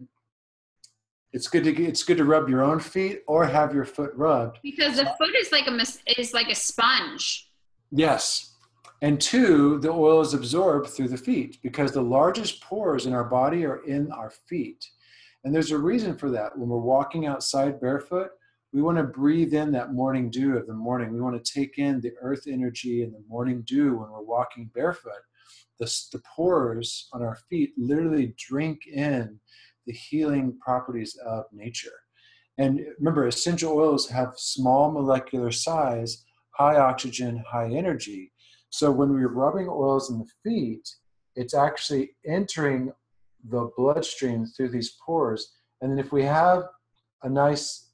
It's good to it's good to rub your own feet or have your foot rubbed because the foot is like a is like a sponge. Yes, and two, the oil is absorbed through the feet because the largest pores in our body are in our feet. And there's a reason for that. When we're walking outside barefoot, we want to breathe in that morning dew of the morning. We want to take in the earth energy and the morning dew when we're walking barefoot. The, the pores on our feet literally drink in the healing properties of nature. And remember, essential oils have small molecular size, high oxygen, high energy. So when we're rubbing oils in the feet, it's actually entering the bloodstream through these pores. And then if we have a nice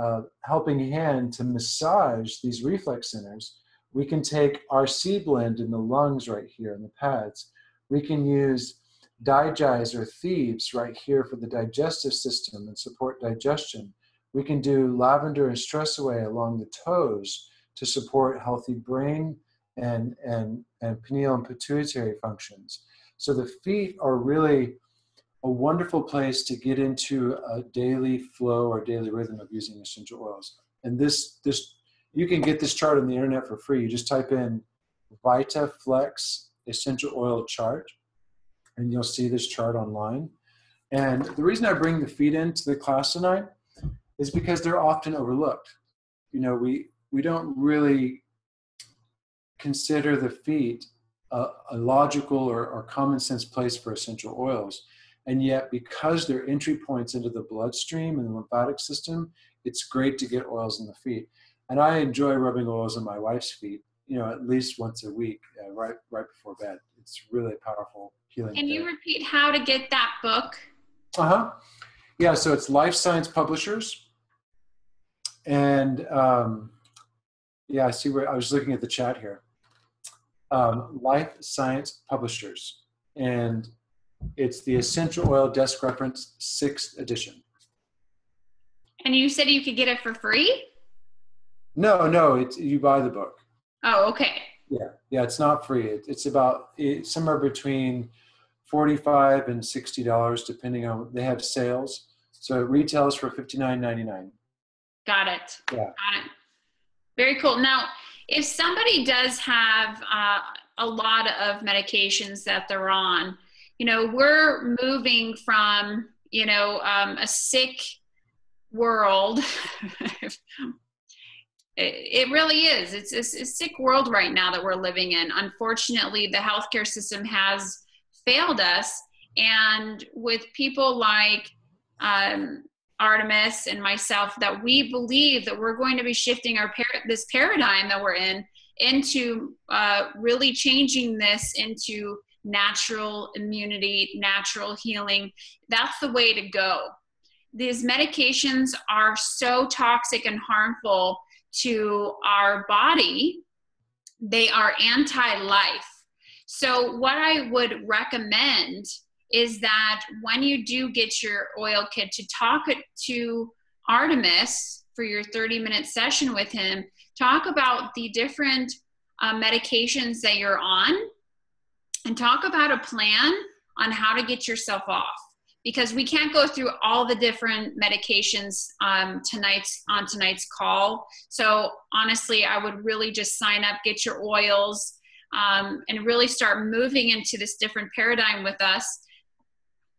uh, helping hand to massage these reflex centers, we can take RC blend in the lungs right here in the pads. We can use Digize or Thieves right here for the digestive system and support digestion. We can do lavender and stress away along the toes to support healthy brain and, and, and pineal and pituitary functions. So the feet are really a wonderful place to get into a daily flow or daily rhythm of using essential oils. And this this you can get this chart on the internet for free. You just type in VitaFlex essential oil chart, and you'll see this chart online. And the reason I bring the feet into the class tonight is because they're often overlooked. You know, we we don't really consider the feet a, a logical or, or common sense place for essential oils and yet, because they're entry points into the bloodstream and the lymphatic system, it's great to get oils in the feet. And I enjoy rubbing oils on my wife's feet, you know, at least once a week, uh, right right before bed. It's really powerful healing. Can you repeat how to get that book? Uh huh. Yeah, so it's Life Science Publishers, and um, yeah, I see where I was looking at the chat here. Um, Life Science Publishers, and it's the Essential Oil Desk Reference 6th edition. And you said you could get it for free? No, no, it's you buy the book. Oh, okay. Yeah, yeah, it's not free. It, it's about it's somewhere between forty-five and sixty dollars, depending on they have sales. So it retails for fifty-nine ninety-nine. Got it. Yeah. Got it. Very cool. Now, if somebody does have uh, a lot of medications that they're on, you know we're moving from you know um, a sick world. It, really is. It's, it's a sick world right now that we're living in. Unfortunately the healthcare system has failed us. And with people like um, arttemis and myself that we believe that we're going to be shifting our par- this paradigm that we're in into uh, really changing this into natural immunity, natural healing. That's the way to go. These medications are so toxic and harmful to our body, they are anti life. So, what I would recommend is that when you do get your oil kit, to talk to Arttemis for your 30 minute session with him, talk about the different uh, medications that you're on and talk about a plan on how to get yourself off. Because we can't go through all the different medications um, tonight's on tonight's call. So honestly i would really just sign up get your oils um, and really start moving into this different paradigm with us.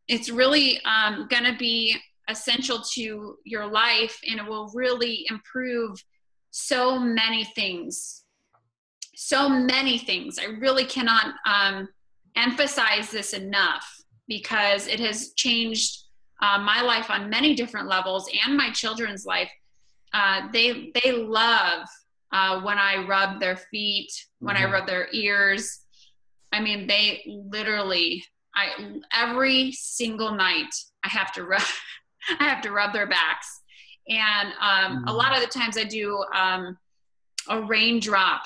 It's really um, going to be essential to your life and it will really improve so many things so many things. I really cannot um, emphasize this enough because it has changed uh, my life on many different levels and my children's life. Uh, they they love uh, when I rub their feet, when mm-hmm. I rub their ears. I mean, they literally. I every single night I have to rub. I have to rub their backs, and um, mm-hmm. a lot of the times I do um, a raindrop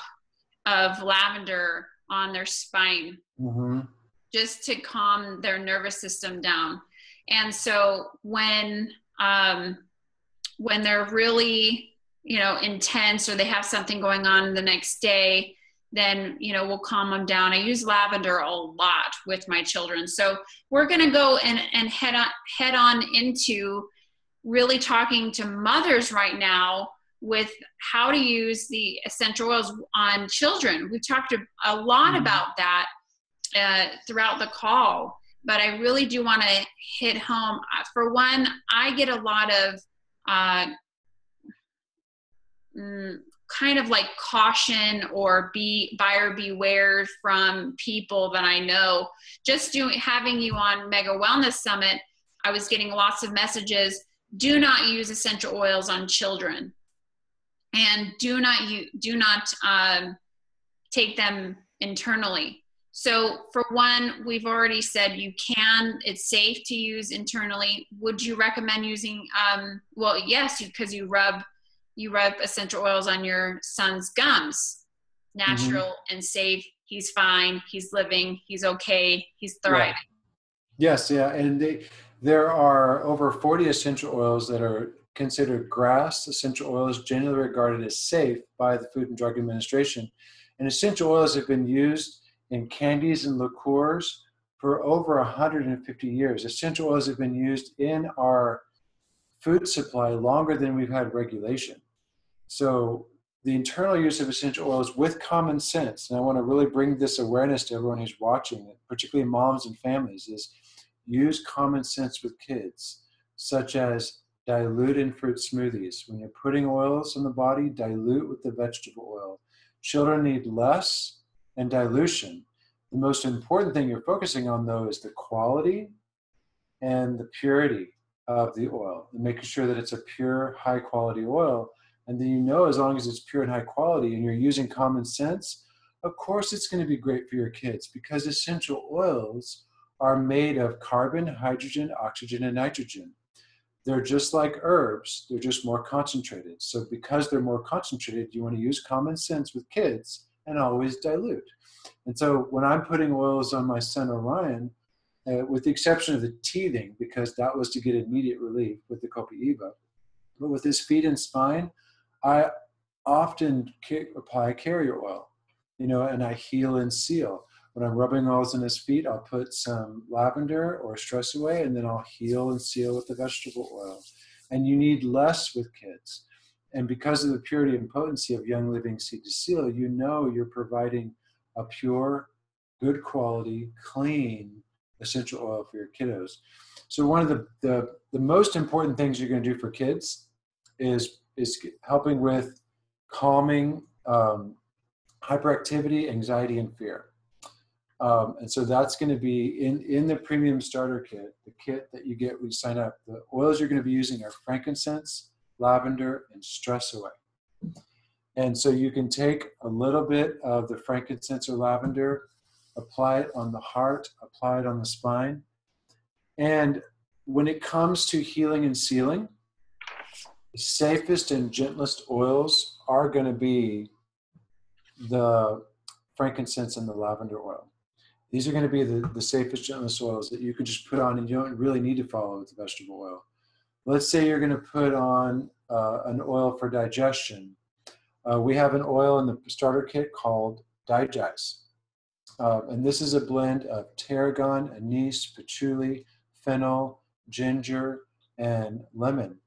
of lavender on their spine, mm-hmm. just to calm their nervous system down. And so when um, when they're really you know intense or they have something going on the next day then you know we'll calm them down i use lavender a lot with my children so we're going to go and, and head on head on into really talking to mothers right now with how to use the essential oils on children We've talked a, lot mm-hmm. about that uh, throughout the call but i really do want to hit home uh, for one i get a lot of uh, mm, kind of like caution or be buyer beware from people that I know. Just doing having you on Mega Wellness Summit, I was getting lots of messages. Do not use essential oils on children, and do not you do not um, take them internally. So for one, we've already said you can. It's safe to use internally. Would you recommend using? Um, well, yes, because you, you rub you rub essential oils on your son's gums natural mm-hmm. and safe he's fine he's living he's okay he's thriving yeah. yes yeah and they, there are over 40 essential oils that are considered GRAS. Essential oils generally regarded as safe by the food and drug administration. And essential oils have been used in candies and liqueurs for over 150 years. Essential oils have been used in our food supply longer than we've had regulation. So the internal use of essential oils with common sense, and I want to really bring this awareness to everyone who's watching, particularly moms and families, is use common sense with kids, such as dilute in fruit smoothies. When you're putting oils in the body, dilute with the vegetable oil. Children need less and dilution. The most important thing you're focusing on, though, is the quality and the purity of the oil, and making sure that it's a pure, high quality oil and then you know as long as it's pure and high quality and you're using common sense of course it's going to be great for your kids because essential oils are made of carbon hydrogen oxygen and nitrogen they're just like herbs they're just more concentrated so because they're more concentrated you want to use common sense with kids and always dilute and so when i'm putting oils on my son orion uh, with the exception of the teething because that was to get immediate relief with the Copaiba but with his feet and spine I often apply carrier oil, you know, and I heal and seal. When I'm rubbing oils in his feet, I'll put some lavender or stress away, and then I'll heal and seal with the vegetable oil. And you need less with kids. And because of the purity and potency of Young Living Seed to Seal, you know you're providing a pure, good quality, clean essential oil for your kiddos. So one of the, the, the most important things you're going to do for kids is is helping with calming um, hyperactivity, anxiety, and fear. Um, and so that's going to be in, in the premium starter kit, the kit that you get when you sign up. The oils you're going to be using are frankincense, lavender, and stress away. And so you can take a little bit of the frankincense or lavender, apply it on the heart, apply it on the spine. And when it comes to healing and sealing, the safest and gentlest oils are going to be the frankincense and the lavender oil. These are going to be the, the safest, gentlest oils that you can just put on and you don't really need to follow with the vegetable oil. Let's say you're going to put on uh, an oil for digestion. Uh, we have an oil in the starter kit called Digize. Uh, and this is a blend of tarragon, anise, patchouli, fennel, ginger, and lemon.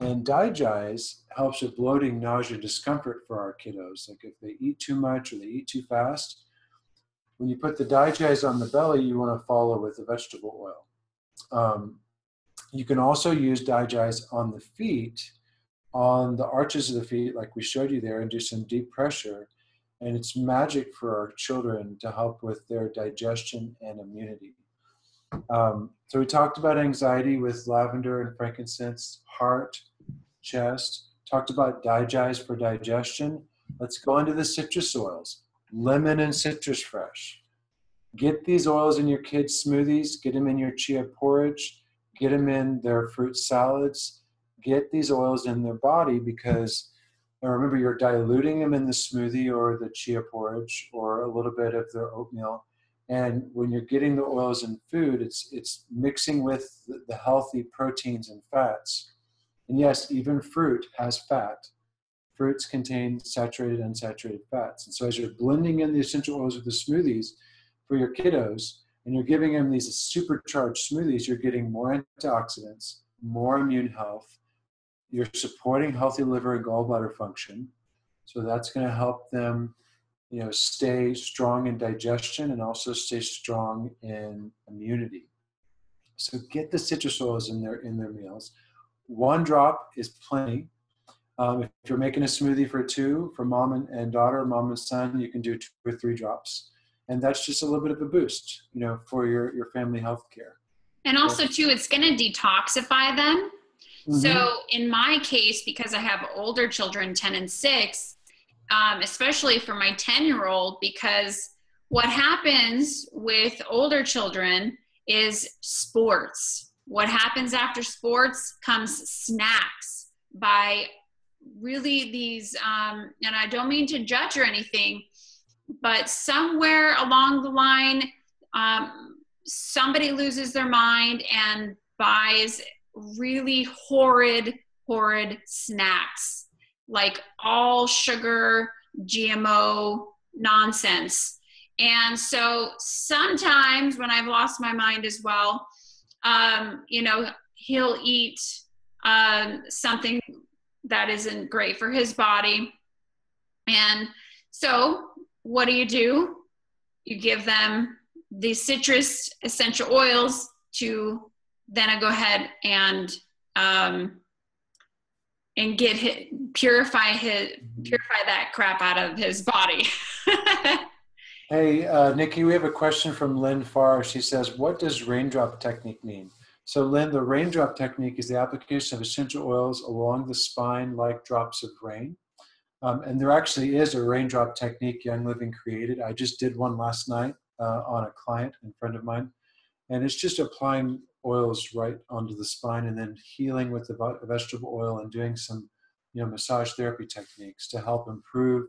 And Digize helps with bloating, nausea, discomfort for our kiddos. Like if they eat too much or they eat too fast, when you put the Digize on the belly, you want to follow with the vegetable oil. Um, you can also use Digize on the feet, on the arches of the feet, like we showed you there, and do some deep pressure. and it's magic for our children to help with their digestion and immunity. Um, so we talked about anxiety with lavender and frankincense, heart, chest. Talked about digest for digestion. Let's go into the citrus oils, lemon and citrus fresh. Get these oils in your kids' smoothies. Get them in your chia porridge. Get them in their fruit salads. Get these oils in their body because remember, you're diluting them in the smoothie or the chia porridge or a little bit of their oatmeal. And when you're getting the oils in food, it's it's mixing with the healthy proteins and fats. And yes, even fruit has fat. Fruits contain saturated and unsaturated fats. And so as you're blending in the essential oils with the smoothies for your kiddos, and you're giving them these supercharged smoothies, you're getting more antioxidants, more immune health, you're supporting healthy liver and gallbladder function. So that's going to help them, you know, stay strong in digestion and also stay strong in immunity. So get the citrus oils in their in their meals. One drop is plenty. Um, if you're making a smoothie for two, for mom and, and daughter, mom and son, you can do two or three drops, and that's just a little bit of a boost, you know, for your your family health care. And also, too, it's going to detoxify them Mm-hmm. So in my case, because I have older children, 10 and 6, um, especially for my 10 year old, because what happens with older children is sports. What happens after sports comes snacks by really these, um, and I don't mean to judge or anything, but somewhere along the line, um, somebody loses their mind and buys really horrid, horrid snacks, like all sugar, GMO nonsense. And so sometimes when I've lost my mind as well, um, you know, he'll eat um, something that isn't great for his body. And so what do you do? You give them the citrus essential oils to then I go ahead and um, and get his, purify his purify that crap out of his body. hey, uh, Nikki, we have a question from Lynn Farr. She says, "What does raindrop technique mean?" So, Lynn, the raindrop technique is the application of essential oils along the spine like drops of rain. Um, and there actually is a raindrop technique Young Living created. I just did one last night uh, on a client and friend of mine. And it's just applying oils right onto the spine and then healing with the vegetable oil and doing some you know massage therapy techniques to help improve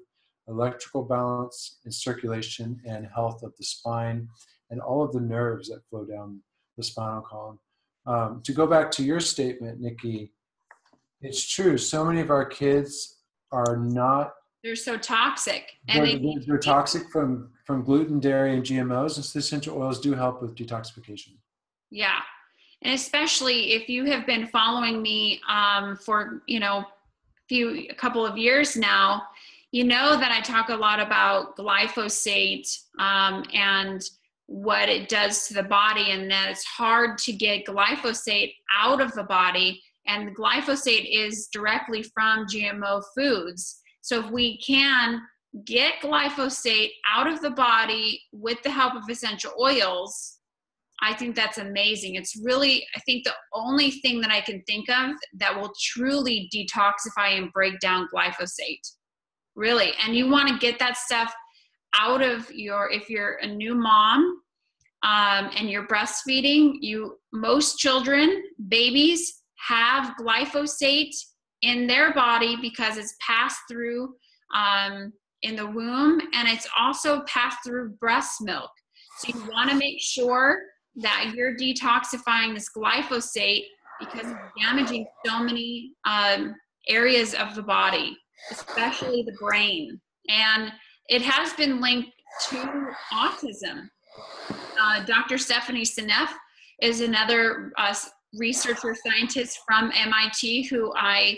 electrical balance and circulation and health of the spine and all of the nerves that flow down the spinal column um, to go back to your statement nikki it's true. So many of our kids are not they're so toxic. And they're, they, they're toxic from from gluten dairy and gmos and so essential oils do help with detoxification. Yeah. And especially if you have been following me um, for you know a few a couple of years now you know that i talk a lot about glyphosate um, and what it does to the body and that it's hard to get glyphosate out of the body and glyphosate is directly from gmo foods so if we can get glyphosate out of the body with the help of essential oils I think that's amazing. It's really, I think, the only thing that I can think of that will truly detoxify and break down glyphosate. Really. And you want to get that stuff out of your, if you're a new mom um, and you're breastfeeding, you, most children, babies, have glyphosate in their body because it's passed through um, in the womb and it's also passed through breast milk. So you want to make sure that you're detoxifying this glyphosate because it's damaging so many um, areas of the body, especially the brain. And it has been linked to autism. Uh, Dr. Stephanie Seneff is another uh, researcher scientist from MIT who I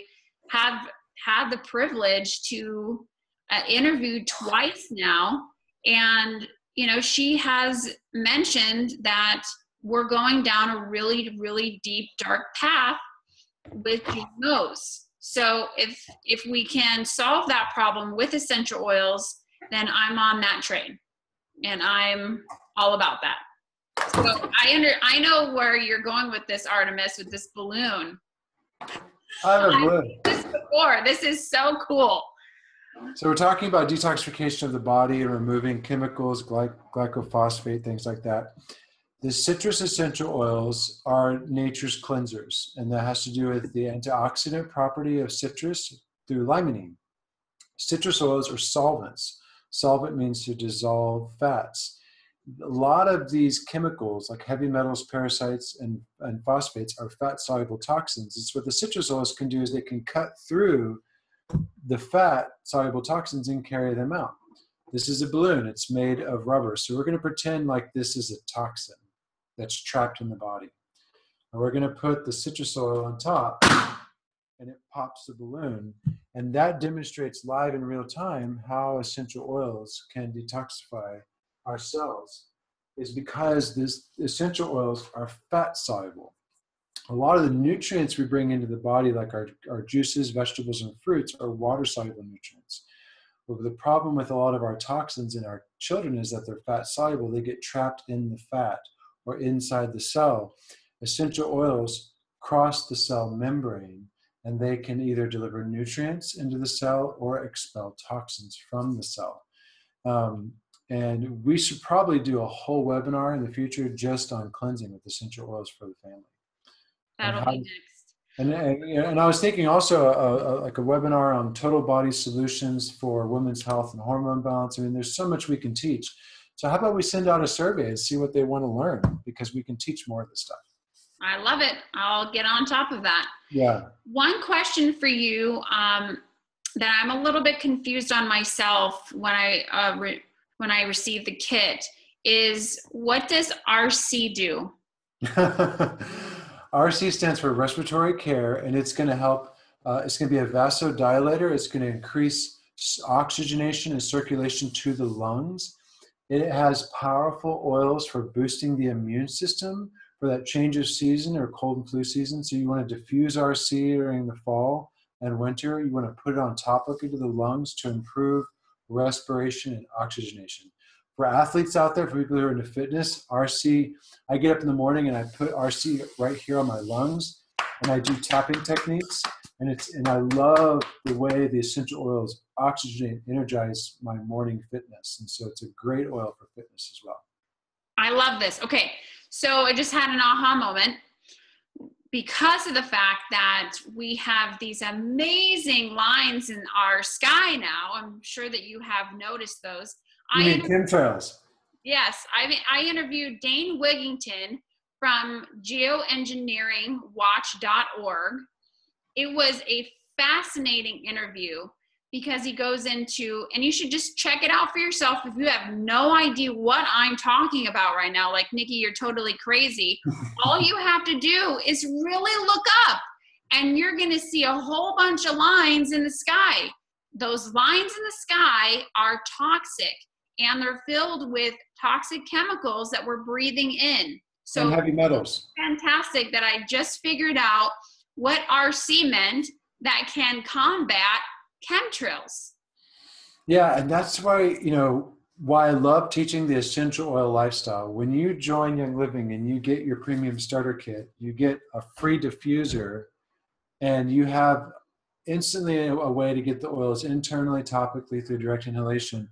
have had the privilege to uh, interview twice now. And you know, she has mentioned that we're going down a really, really deep, dark path with GMOs. So if if we can solve that problem with essential oils then I'm on that train and I'm all about that. So I under I know where you're going with this Arttemis with this balloon. I have a balloon. This before. This is so cool. So we're talking about detoxification of the body and removing chemicals, gly- glycophosphate, things like that. The citrus essential oils are nature's cleansers, and that has to do with the antioxidant property of citrus through limonene. Citrus oils are solvents. Solvent means to dissolve fats. A lot of these chemicals, like heavy metals, parasites, and, and phosphates, are fat soluble toxins. It's what the citrus oils can do is they can cut through the fat soluble toxins and carry them out. This is a balloon, it's made of rubber. So we're going to pretend like this is a toxin that's trapped in the body. And we're going to put the citrus oil on top and it pops the balloon. And that demonstrates live in real time how essential oils can detoxify our cells, is because this essential oils are fat soluble a lot of the nutrients we bring into the body, like our, our juices, vegetables, and fruits, are water soluble nutrients. But the problem with a lot of our toxins in our children is that they're fat soluble. They get trapped in the fat or inside the cell. Essential oils cross the cell membrane and they can either deliver nutrients into the cell or expel toxins from the cell. Um, and we should probably do a whole webinar in the future just on cleansing with essential oils for the family. That'll how, be next. And, and, and I was thinking also a, a, like a webinar on total body solutions for women's health and hormone balance. I mean, there's so much we can teach. So how about we send out a survey and see what they want to learn because we can teach more of this stuff. I love it. I'll get on top of that. Yeah. One question for you um, that I'm a little bit confused on myself when I uh, re- when I received the kit is what does RC do? RC stands for respiratory care, and it's going to help. Uh, it's going to be a vasodilator. It's going to increase oxygenation and circulation to the lungs. It has powerful oils for boosting the immune system for that change of season or cold and flu season. So you want to diffuse RC during the fall and winter. You want to put it on top of into the lungs to improve respiration and oxygenation for athletes out there, for people who are into fitness, RC, I get up in the morning and I put RC right here on my lungs and I do tapping techniques. And it's and I love the way the essential oils oxygenate, and energize my morning fitness. And so it's a great oil for fitness as well. I love this. Okay. So I just had an aha moment because of the fact that we have these amazing lines in our sky now. I'm sure that you have noticed those you I mean chemtrails? Yes, I I interviewed Dane Wigington from geoengineeringwatch.org. It was a fascinating interview because he goes into, and you should just check it out for yourself if you have no idea what I'm talking about right now. Like, Nikki, you're totally crazy. All you have to do is really look up, and you're going to see a whole bunch of lines in the sky. Those lines in the sky are toxic and they're filled with toxic chemicals that we're breathing in. So and heavy metals. Fantastic that I just figured out what RC meant that can combat chemtrails. Yeah, and that's why, you know, why I love teaching the essential oil lifestyle. When you join Young Living and you get your premium starter kit, you get a free diffuser and you have instantly a, way to get the oils internally, topically through direct inhalation.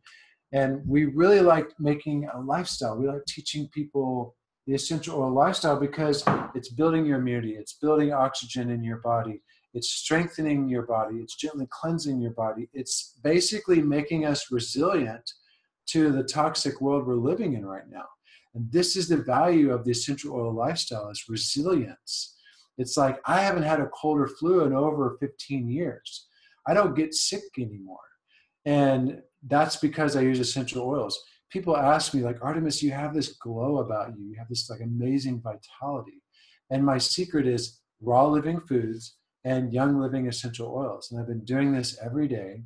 And we really like making a lifestyle. We like teaching people the essential oil lifestyle because it's building your immunity, it's building oxygen in your body, it's strengthening your body, it's gently cleansing your body. It's basically making us resilient to the toxic world we're living in right now. And this is the value of the essential oil lifestyle is resilience. It's like I haven't had a cold or flu in over 15 years. I don't get sick anymore. And that's because I use essential oils. People ask me, like, Arttemis, you have this glow about you. You have this like amazing vitality. And my secret is raw living foods and young living essential oils. And I've been doing this every day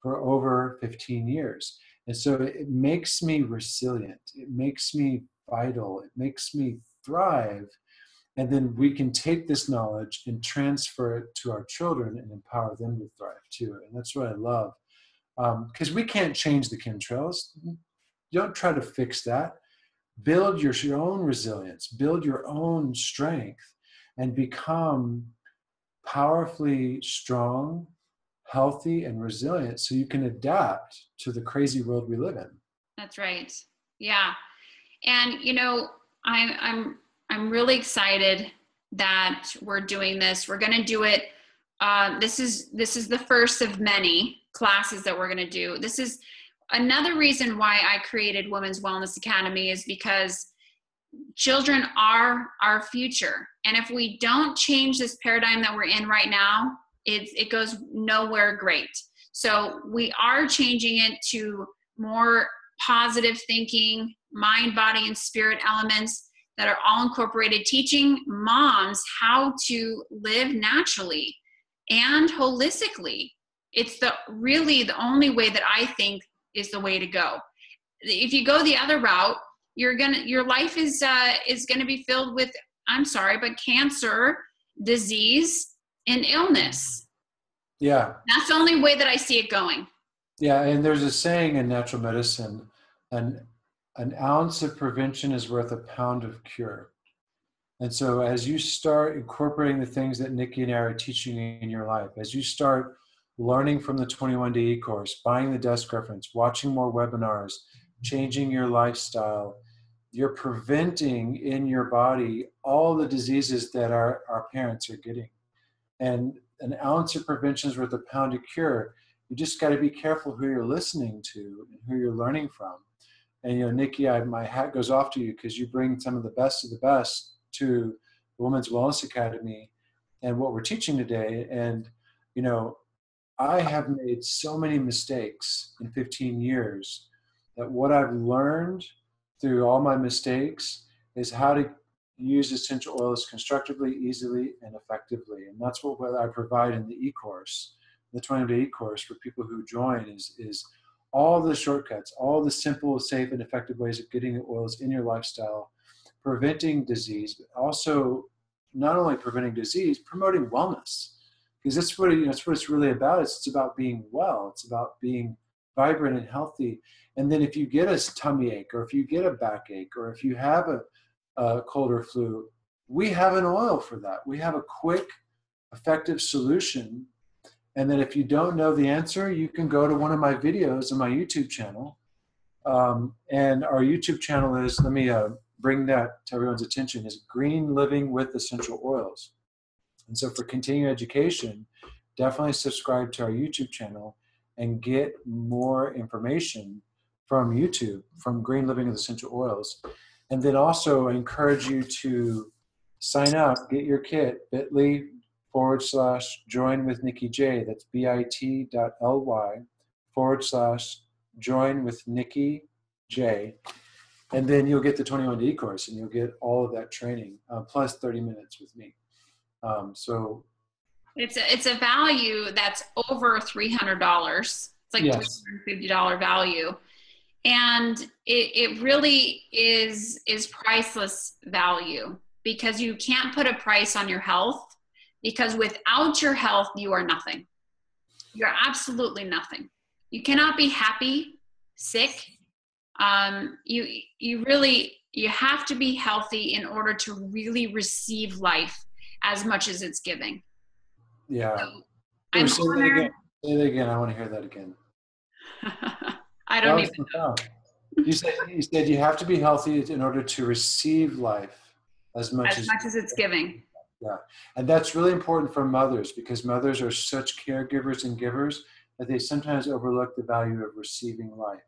for over 15 years. And so it makes me resilient. It makes me vital. It makes me thrive. And then we can take this knowledge and transfer it to our children and empower them to thrive too. And that's what I love because um, we can't change the chemtrails. Don't try to fix that. Build your, your own resilience, build your own strength, and become powerfully strong, healthy, and resilient so you can adapt to the crazy world we live in. That's right. Yeah. And you know, I'm I'm I'm really excited that we're doing this. We're going to do it. Uh, this is this is the first of many classes that we're going to do. This is another reason why I created Women's Wellness Academy is because children are our future, and if we don't change this paradigm that we're in right now, it it goes nowhere great. So we are changing it to more positive thinking, mind, body, and spirit elements that are all incorporated, teaching moms how to live naturally and holistically. It's the really the only way that I think is the way to go. If you go the other route, you're gonna your life is uh, is gonna be filled with I'm sorry, but cancer, disease, and illness. Yeah, that's the only way that I see it going. Yeah, and there's a saying in natural medicine, an an ounce of prevention is worth a pound of cure. And so, as you start incorporating the things that Nikki and I are teaching in your life, as you start learning from the 21 day e course, buying the desk reference, watching more webinars, changing your lifestyle, you're preventing in your body all the diseases that our, our parents are getting. And an ounce of prevention is worth a pound of cure. You just got to be careful who you're listening to and who you're learning from. And you know, Nikki, I, my hat goes off to you because you bring some of the best of the best to the Women's Wellness Academy and what we're teaching today. And you know, I have made so many mistakes in 15 years that what I've learned through all my mistakes is how to use essential oils constructively, easily, and effectively. And that's what, I provide in the e-course, the 20-day e-course for people who join is, is all the shortcuts, all the simple, safe, and effective ways of getting oils in your lifestyle, preventing disease, but also not only preventing disease, promoting wellness. Because that's what, you know, that's what it's really about. It's, it's about being well. It's about being vibrant and healthy. And then if you get a tummy ache, or if you get a backache, or if you have a, a cold or flu, we have an oil for that. We have a quick, effective solution and then if you don't know the answer, you can go to one of my videos on my YouTube channel. Um, and our YouTube channel is, let me uh, bring that to everyone's attention, is Green Living with Essential Oils. And so for continuing education, definitely subscribe to our YouTube channel and get more information from YouTube, from Green Living with Essential Oils. And then also encourage you to sign up, get your kit, bit.ly forward slash join with Nikki J. That's bit.ly forward slash join with Nikki J. And then you'll get the 21 D course and you'll get all of that training uh, plus 30 minutes with me. Um, so it's a, it's a value that's over $300. It's like yes. $350 value. And it, it really is, is priceless value because you can't put a price on your health because without your health, you are nothing. You're absolutely nothing. You cannot be happy, sick. Um, you you really you have to be healthy in order to really receive life as much as it's giving. Yeah. So, I'm say honored. That again. Say that again. I want to hear that again. I don't even know. You said you said you have to be healthy in order to receive life as much as, as much as it's giving. Yeah. And that's really important for mothers because mothers are such caregivers and givers that they sometimes overlook the value of receiving life.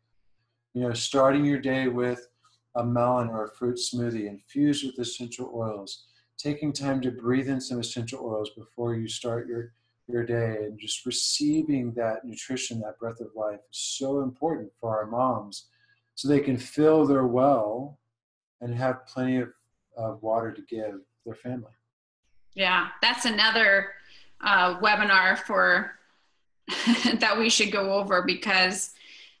You know, starting your day with a melon or a fruit smoothie infused with essential oils, taking time to breathe in some essential oils before you start your, your day, and just receiving that nutrition, that breath of life is so important for our moms so they can fill their well and have plenty of, of water to give their family. Yeah, that's another uh, webinar for that we should go over because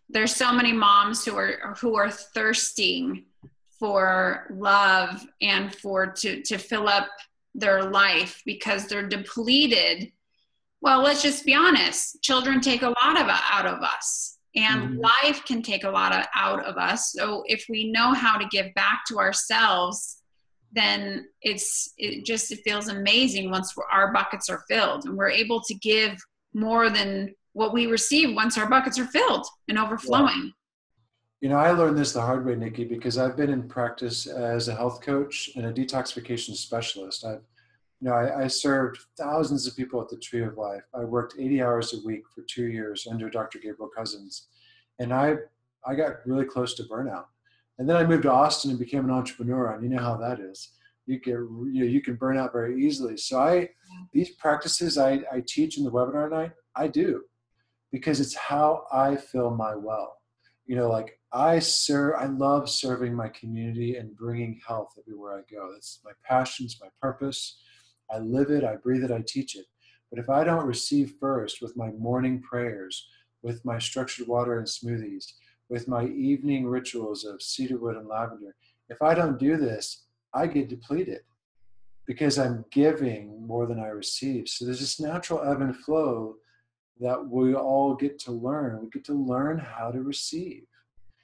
there's so many moms who are who are thirsting for love and for to to fill up their life because they're depleted Well, let's just be honest. Children take a lot of out of us, and mm-hmm. life can take a lot of, out of us. So if we know how to give back to ourselves, then it's it just it feels amazing once our buckets are filled, and we're able to give more than what we receive once our buckets are filled and overflowing. You know, I learned this the hard way, Nikki, because I've been in practice as a health coach and a detoxification specialist. I've, you know, I, I served thousands of people at the Tree of Life. I worked 80 hours a week for two years under Dr. Gabriel Cousens, and I, I got really close to burnout. And then I moved to Austin and became an entrepreneur, and you know how that is. You can, you know, you can burn out very easily. So I, these practices I, I teach in the webinar night, I do, because it's how I fill my well. You know, like I serve, I love serving my community and bringing health everywhere I go. That's my passion, it's my purpose. I live it, I breathe it, I teach it. But if I don't receive first with my morning prayers, with my structured water and smoothies, with my evening rituals of cedarwood and lavender, if I don't do this, I get depleted because I'm giving more than I receive. So there's this natural ebb and flow that we all get to learn. We get to learn how to receive.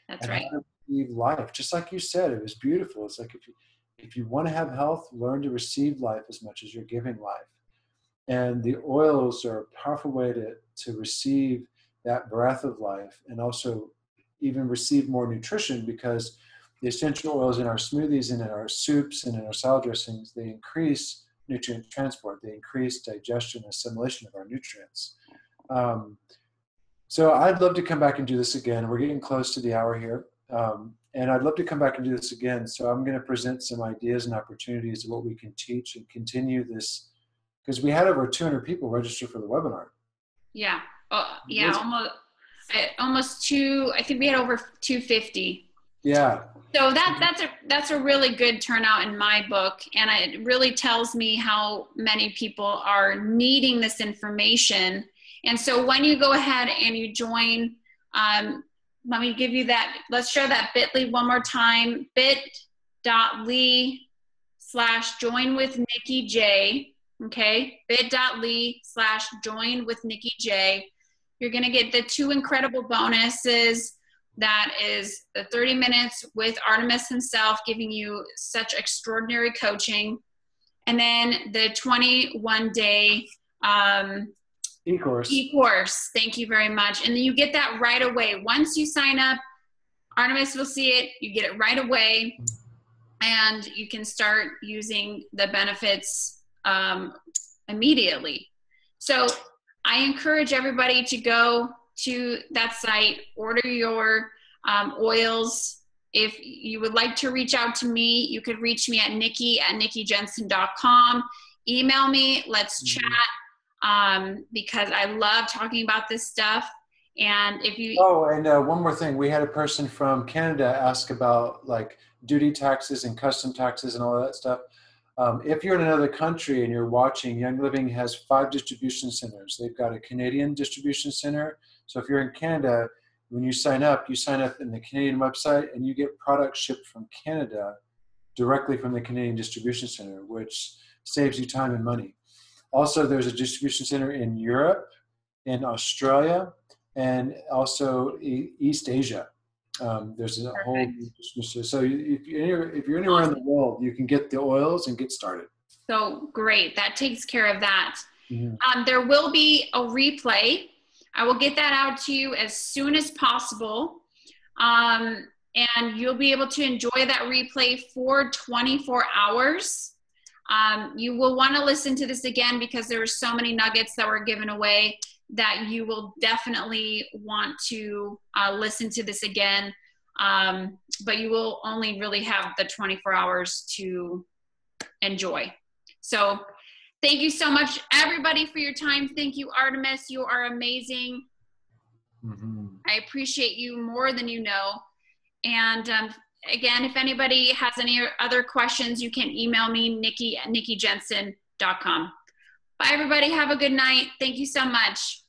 That's right. Receive life. Just like you said, it was beautiful. It's like if you if you want to have health, learn to receive life as much as you're giving life. And the oils are a powerful way to, to receive that breath of life and also even receive more nutrition because the essential oils in our smoothies and in our soups and in our salad dressings, they increase nutrient transport, they increase digestion and assimilation of our nutrients. Um, so I'd love to come back and do this again. We're getting close to the hour here. Um, and I'd love to come back and do this again. So I'm going to present some ideas and opportunities of what we can teach and continue this because we had over 200 people register for the webinar. Yeah. Oh, yeah. Almost, almost two, I think we had over 250. Yeah. So that that's a that's a really good turnout in my book, and it really tells me how many people are needing this information and so when you go ahead and you join, um, let me give you that. Let's show that bit.ly one more time. bit.ly slash join with Nikki J. Okay, bit.ly slash join with Nikki J. You're to get the two incredible bonuses. That is the 30 minutes with Arttemis himself, giving you such extraordinary coaching. And then the 21 day um, E-course. E-course. Thank you very much. And you get that right away. Once you sign up, Arttemis will see it. You get it right away, and you can start using the benefits um, immediately. So I encourage everybody to go to that site, order your um, oils. If you would like to reach out to me, you could reach me at nikki at nikkijencen.com. Email me. Let's mm-hmm. chat um, because I love talking about this stuff. And if you oh, and uh, one more thing, we had a person from Canada ask about like duty taxes and custom taxes and all that stuff. Um, if you're in another country and you're watching, Young Living has five distribution centers. They've got a Canadian distribution center. So if you're in Canada, when you sign up, you sign up in the Canadian website and you get products shipped from Canada directly from the Canadian distribution center, which saves you time and money. Also, there's a distribution center in Europe, in Australia, and also East Asia. Um, there's a Perfect. whole so if you're, if you're anywhere awesome. in the world, you can get the oils and get started. So great, that takes care of that. Mm-hmm. Um, there will be a replay. I will get that out to you as soon as possible. Um, and you'll be able to enjoy that replay for 24 hours. Um, you will want to listen to this again because there were so many nuggets that were given away that you will definitely want to uh, listen to this again. Um, but you will only really have the 24 hours to enjoy. So, thank you so much, everybody, for your time. Thank you, Arttemis. You are amazing. Mm-hmm. I appreciate you more than you know. And um, again, if anybody has any other questions, you can email me, Nikki at nikkijencen.com. Bye, everybody. Have a good night. Thank you so much.